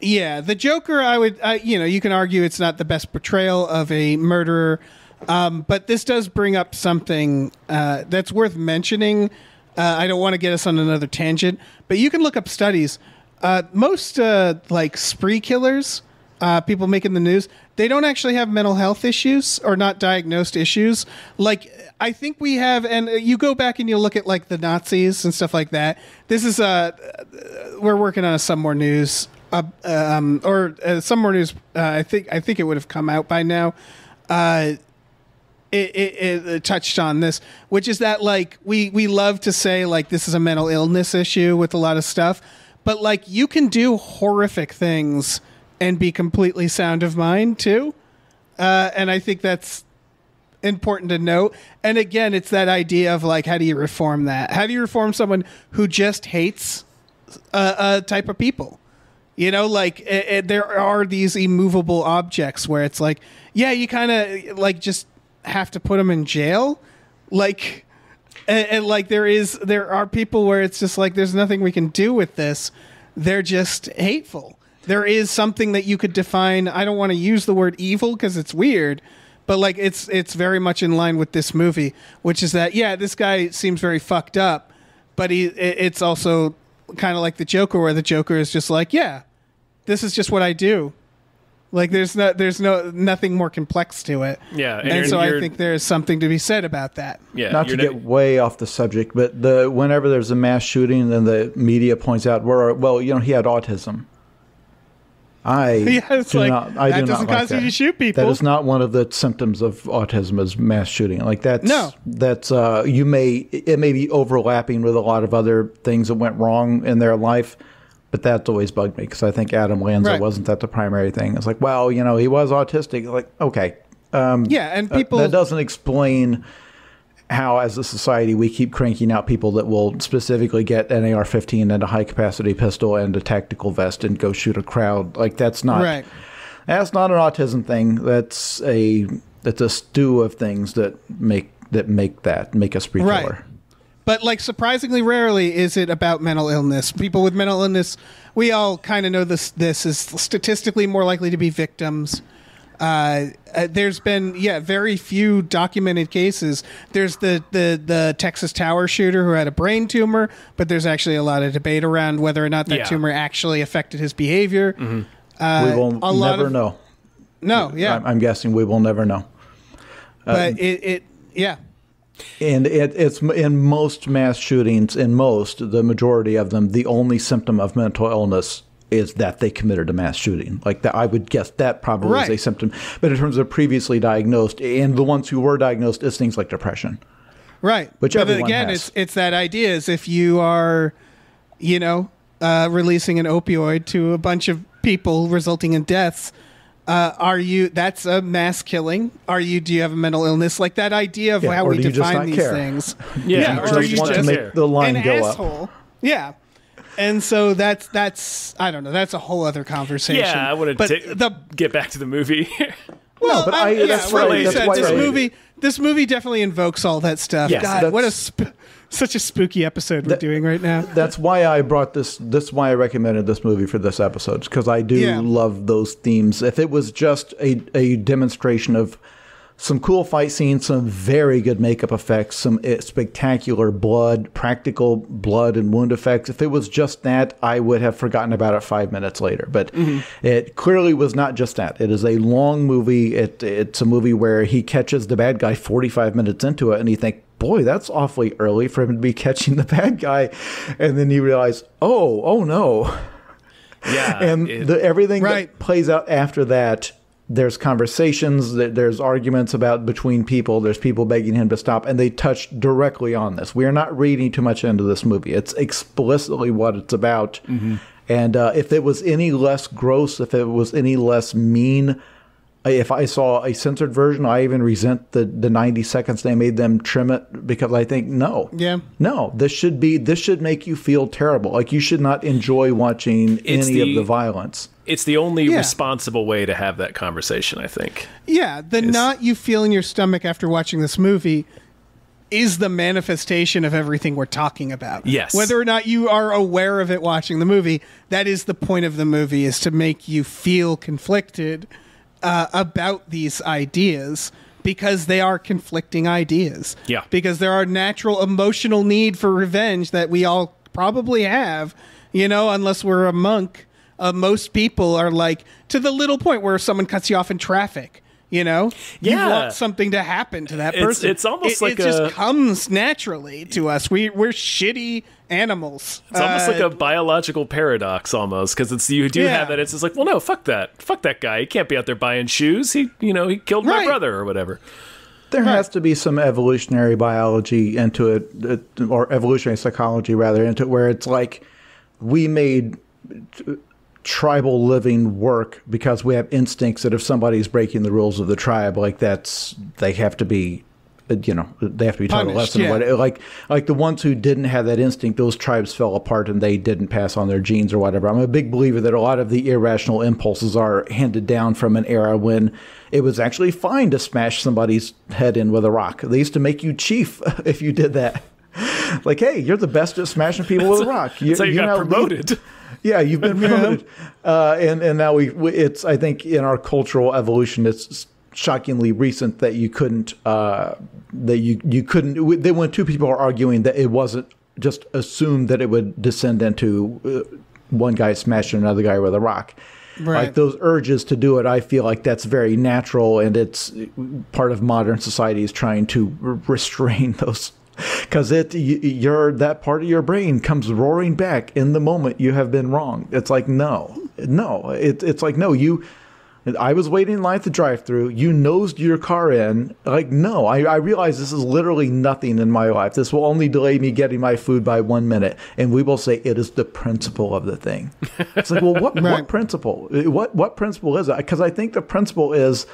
Yeah, the Joker. I would, I, you know, you can argue it's not the best portrayal of a murderer, um, but this does bring up something uh, that's worth mentioning. Uh, I don't want to get us on another tangent, but you can look up studies. Uh, most uh, like spree killers, uh, people making the news, they don't actually have mental health issues or not diagnosed issues. Like I think we have, and you go back and you look at like the Nazis and stuff like that. This is uh, we're working on a some more news uh, um, or uh, some more news. Uh, I think I think it would have come out by now. Uh, it, it, it touched on this, which is that like we we love to say like this is a mental illness issue with a lot of stuff, but like you can do horrific things and be completely sound of mind too, uh, and I think that's important to note. And again, it's that idea of like, how do you reform that? How do you reform someone who just hates a, a type of people? You know, like it, it, there are these immovable objects where it's like, yeah, you kind of like just have to put them in jail, like, and, and like there is there are people where it's just like there's nothing we can do with this. They're just hateful. There is something that you could define. I don't want to use the word evil because it's weird, but like it's it's very much in line with this movie, which is that yeah, this guy seems very fucked up, but he it's also kind of like the Joker, where the Joker is just like yeah, this is just what I do. Like there's no there's no nothing more complex to it. Yeah, and and, so I think there is something to be said about that. Yeah. Not to you're get way off the subject, but the whenever there's a mass shooting, then the media points out where well, you know, he had autism. I [LAUGHS] Yeah, it's do like, not. I that do doesn't not like you that. to shoot people. That is not one of the symptoms of autism is mass shooting. Like that's No. That's uh, you may it may be overlapping with a lot of other things that went wrong in their life, but that's always bugged me because I think Adam Lanza Right. wasn't that the primary thing. It's like, well, you know, he was autistic. Like, okay, um, Yeah, and uh, people that doesn't explain how, as a society, we keep cranking out people that will specifically get an AR-15 and a high-capacity pistol and a tactical vest and go shoot a crowd. Like that's not right. that's not an autism thing. That's a that's a stew of things that make that make that make a spree Right. Killer. But like surprisingly rarely is it about mental illness. People with mental illness, we all kind of know this. This is statistically more likely to be victims. Uh, uh, there's been yeah very few documented cases. There's the, the the Texas Tower shooter who had a brain tumor, but there's actually a lot of debate around whether or not that Yeah. tumor actually affected his behavior. Uh, we will never of- know. No, yeah, I'm, I'm guessing we will never know. but it, it yeah And it, it's in most mass shootings, in most, the majority of them, the only symptom of mental illness is that they committed a mass shooting. Like that, I would guess that probably is a symptom. But in terms of previously diagnosed, and the ones who were diagnosed, is things like depression. Right. Which but again, has. it's it's that idea is if you are, you know, uh, releasing an opioid to a bunch of people, resulting in deaths. Uh, are you? That's a mass killing. Are you? Do you have a mental illness? Like that idea of Yeah, how we do just define not these care? things. [LAUGHS] Yeah, or just are you want to just make the line an go up. Yeah. And so that's that's I don't know. That's a whole other conversation. Yeah, I want to But ta- the get back to the movie. [LAUGHS] well, but I, I- yeah, that's well, right, you that's said, why this I- movie, this movie definitely invokes all that stuff. Yes, God, what a sp- such a spooky episode we're doing right now. That's why I brought this. That's why I recommended this movie for this episode because I do Yeah. love those themes. If it was just a, a demonstration of some cool fight scenes, some very good makeup effects, some eh, spectacular blood, practical blood and wound effects. If it was just that, I would have forgotten about it five minutes later. But it clearly was not just that. It is a long movie. It it's a movie where he catches the bad guy 45 minutes into it, and you think, boy, that's awfully early for him to be catching the [LAUGHS] bad guy, and then you realize, oh, oh no. Yeah, and it- the, everything Right. that plays out after that there's conversations there's arguments about between people there's people begging him to stop and they touch directly on this. We are not reading too much into this movie. It's explicitly what it's about. And uh, if it was any less gross if it was any less mean if I saw a censored version, I even resent the, the 90 seconds they made them trim it because I think no, Yeah. no, this should be this should make you feel terrible. Like you should not enjoy watching It's any the- of the violence. it's the only Yeah. responsible way to have that conversation. I think. Yeah, the knot you feel in your stomach after watching this movie is the manifestation of everything we're talking about. Yes. Whether or not you are aware of it watching the movie, that is the point of the movie is to make you feel conflicted uh, about these ideas because they are conflicting ideas. Yeah. Because there are natural emotional need for revenge that we all probably have, you know, unless we're a monk. Uh, most people are like to the little point where someone cuts you off in traffic. You know, you want something to happen to that person. it's almost It- like it just comes naturally to us. We we're shitty animals. It's almost Uh, like a biological paradox, almost, because it's you do Yeah. have that. It's just like, well, no, fuck that, fuck that guy. He can't be out there buying shoes. He, you know, he killed my Right. brother or whatever. There has to be some evolutionary biology into it, uh, or evolutionary psychology rather, into it, where it's like we made t- tribal living work because we have instincts that if somebody's breaking the rules of the tribe, like that's they have to be, you know, they have to be taught a lesson. yeah. What- Like like the ones who didn't have that instinct, those tribes fell apart and they didn't pass on their genes or whatever. I'm a big believer that a lot of the irrational impulses are handed down from an era when it was actually fine to smash somebody's head in with a rock. They used to make you chief [LAUGHS] if you did that. Like, hey, you're the best at smashing people with a rock. [LAUGHS] That's how you you're got promoted. Yeah, you've been [LAUGHS] promoted, uh, and and now we we- it's I think in our cultural evolution it's shockingly recent that you couldn't uh, that you you couldn't then when two people are arguing that it wasn't just assumed that it would descend into uh, one guy smashing another guy with a rock. Right. Like those urges to do it, I feel like that's very natural, and it's part of modern society is trying to restrain [LAUGHS] those [LAUGHS] because it your that part of your brain comes roaring back in the moment you have been wrong. It's like no, no. It, it's like no. You, I was waiting in line at the drive-through. You nosed your car in. Like no, I, I realize this is literally nothing in my life. This will only delay me getting my food by one minute, and we will say it is the principle of the thing. It's like well, what [LAUGHS] Right. what principle? What what principle is that? Because I think the principle is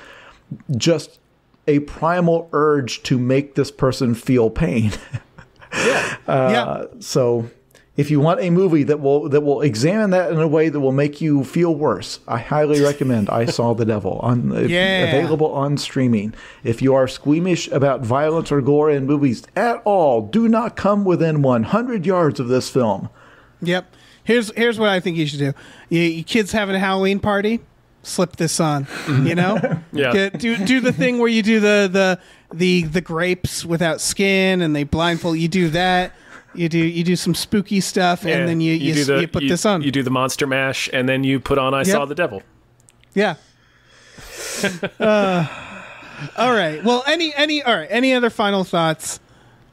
just a primal urge to make this person feel pain. [LAUGHS] yeah. Uh, so if you want a movie that will that will examine that in a way that will make you feel worse, I highly recommend I Saw the Devil on [LAUGHS] Yeah. available on streaming. If you are squeamish about violence or gore in movies at all, do not come within 100 yards of this film. Yep. Here's here's what I think you should do. You, you kids having a Halloween party. Slip this on. You know, [LAUGHS] Yeah. Get, do do the thing where you do the the the the grapes without skin, and they blindfold. You do that. You do you do some spooky stuff, Yeah, and then you you, do the- you put you- this on. You do the monster mash, and then you put on "I Saw the Devil." Yeah. [LAUGHS] uh, all right. Well, any any all right. Any other final thoughts?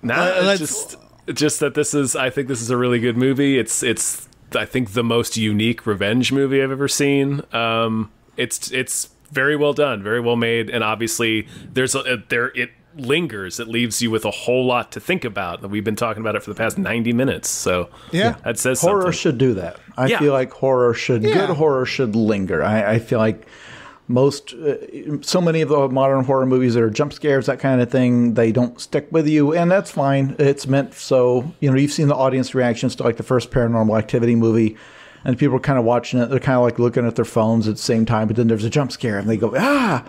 Nah, Uh, let's- just just that this is. I think this is a really good movie. It's it's. I think the most unique revenge movie I've ever seen. Um, it's it's very well done, very well made, and obviously there's a, a there it lingers. It leaves you with a whole lot to think about. We've been talking about it for the past ninety minutes, so Yeah. that says horror something. should do that. I Yeah. feel like horror should Yeah. good horror should linger. I, I feel like most uh, so many of the modern horror movies that are jump scares that kind of thing they don't stick with you and that's fine it's meant so you know you've seen the audience reactions to like the first paranormal activity movie and people are kind of watching it they're kind of like looking at their phones at the same time but then there's a jump scare and they go ah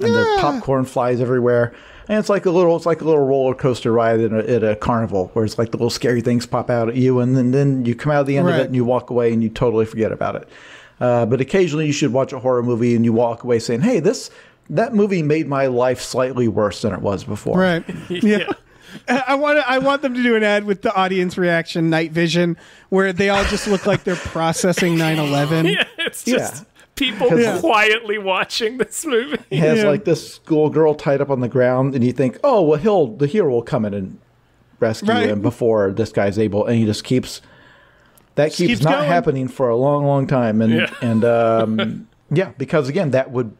and their popcorn flies everywhere. And it's like a little, it's like a little roller coaster ride in a, at a carnival, where it's like the little scary things pop out at you, and then, then you come out of the end of it and you walk away and you totally forget about it. Uh, but occasionally you should watch a horror movie and you walk away saying, "Hey, this that movie made my life slightly worse than it was before." Right. [LAUGHS] Yeah. I want I want them to do an ad with the audience reaction night vision where they all just look like they're processing 9/11. [LAUGHS] Yeah, it's just Yeah. people Yeah. quietly watching this movie. He has Yeah. like this schoolgirl tied up on the ground, and you think, "Oh, well, he'll the hero will come in and rescue Right. him before this guy's able," and he just keeps. That keeps, keeps not going. happening for a long, long time, and Yeah. and um, [LAUGHS] yeah, because again, that would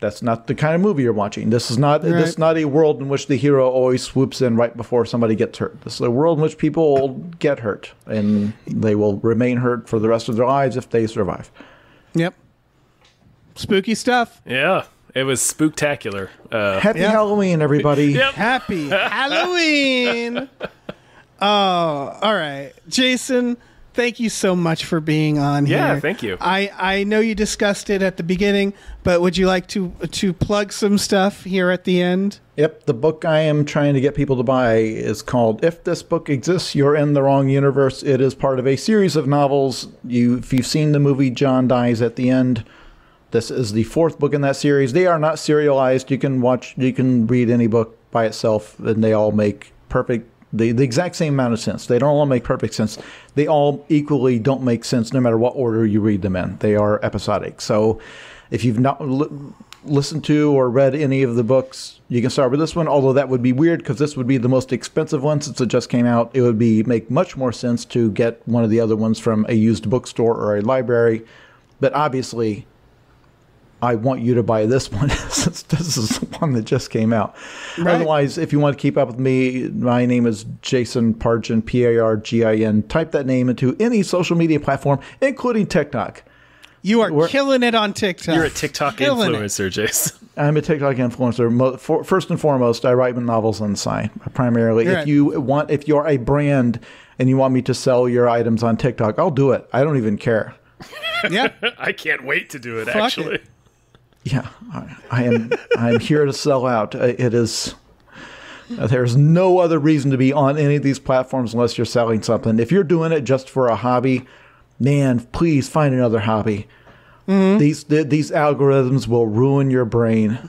that's not the kind of movie you're watching. This is not this is not a world in which the hero always swoops in right before somebody gets hurt. This is a world in which people get hurt, and they will remain hurt for the rest of their lives if they survive. Yep. Spooky stuff. Yeah, it was spooktacular. Uh, Happy Yeah. Halloween, everybody! [LAUGHS] Yep. Happy [LAUGHS] Halloween. Oh, all right. Jason, thank you so much for being on Yeah, here. thank you. I, I know you discussed it at the beginning, but would you like to to plug some stuff here at the end? Yep, the book I am trying to get people to buy is called "If This Book Exists, You're in the Wrong Universe." It is part of a series of novels. You, if you've seen the movie John Dies at the End, this is the fourth book in that series. They are not serialized. You can watch, you can read any book by itself, and they all make perfect, the, the exact same amount of sense. They don't all make perfect sense. They all equally don't make sense, no matter what order you read them in. They are episodic. So, if you've not li- listened to or read any of the books, you can start with this one. Although that would be weird because this would be the most expensive one since it just came out. It would be make much more sense to get one of the other ones from a used bookstore or a library. But obviously, I want you to buy this one [LAUGHS] since this is the one that just came out. Right. Otherwise, if you want to keep up with me, my name is Jason Pargin, P A R G I N. Type that name into any social media platform, including TikTok. You are We're- killing it on TikTok. You're a TikTok Killing it. influencer, Jason. [LAUGHS] I'm a TikTok influencer. For, first and foremost, I write my novels on the side. Primarily, Right. if you want, if you're a brand and you want me to sell your items on TikTok, I'll do it. I don't even care. Yeah. [LAUGHS] I can't wait to do it. Fuck actually, it. Yeah, I, I am. I'm here to sell out. Uh, It is. uh, There's no other reason to be on any of these platforms unless you're selling something. If you're doing it just for a hobby, man, please find another hobby. These th- these algorithms will ruin your brain.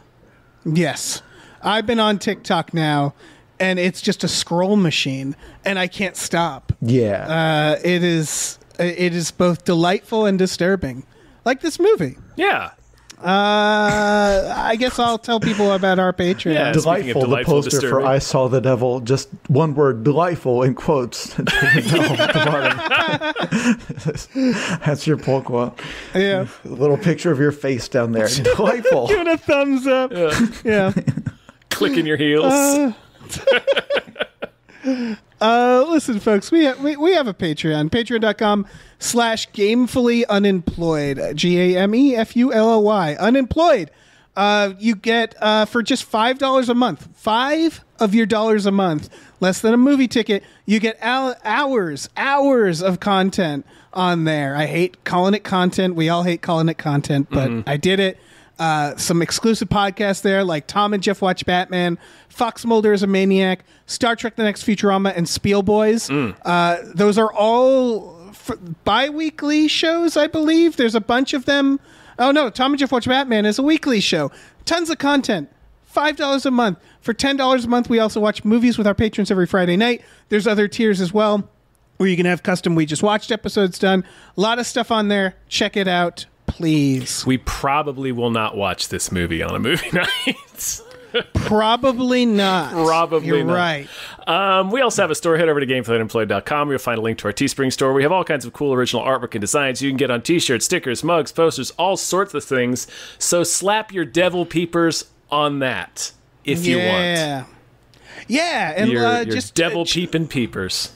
Yes. I've been on TikTok now and it's just a scroll machine and I can't stop. Yeah, Uh, it is it is both delightful and disturbing. Like this movie. yeah, Uh, I guess I'll tell people about our Patreon. Yeah. Speaking of delightful. The delightful, poster for "I Saw the Devil," just one word, delightful in quotes. No, at the bottom. That's your pull quote. Yeah. A little picture of your face down there. [LAUGHS] Delightful. Give it a thumbs up. Yeah. clicking your heels. Uh, [LAUGHS] listen, folks, we, have, we we have a Patreon. Patreon.com slash gamefully unemployed. G A M E F U L O Y. Unemployed. Uh, you get uh, for just $5 a month, five of your dollars a month, less than a movie ticket, you get al- hours, hours of content on there. I hate calling it content. We all hate calling it content, but I did it. Uh, some exclusive podcasts there, like Tom and Jeff Watch Batman, Fox Mulder is a Maniac, Star Trek: The Next Futurama, and Spiel Boys. Uh, those are all f- bi-weekly shows, I believe. There's a bunch of them. Oh no, Tom and Jeff Watch Batman is a weekly show. Tons of content. Five dollars a month. For ten dollars a month, we also watch movies with our patrons every Friday night. There's other tiers as well, where you can have custom we just watched episodes done. A lot of stuff on there. Check it out, please. We probably will not watch this movie on a movie [LAUGHS] night. Probably not. Probably You're not. right. Um, we also have a store. Head over to gamefullyunemployed.com. You'll find a link to our Teespring store. We have all kinds of cool original artwork and designs you can get on t-shirts, stickers, mugs, posters, all sorts of things. So slap your devil peepers on that if you want. yeah. Yeah, and Your, uh, your just devil uh, peeping peepers.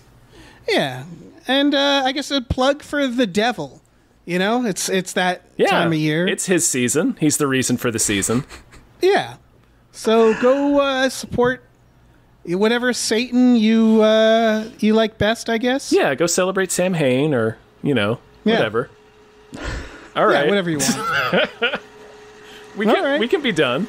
Yeah, and uh, I guess a plug for the devil. You know, it's it's that Yeah, time of year. It's his season. He's the reason for the season. [LAUGHS] yeah. So go uh, support whatever Satan you uh, you like best. I guess. Yeah, go celebrate Samhain or you know Yeah. whatever. All right, Yeah, whatever you [LAUGHS] want. we can right. we can be done.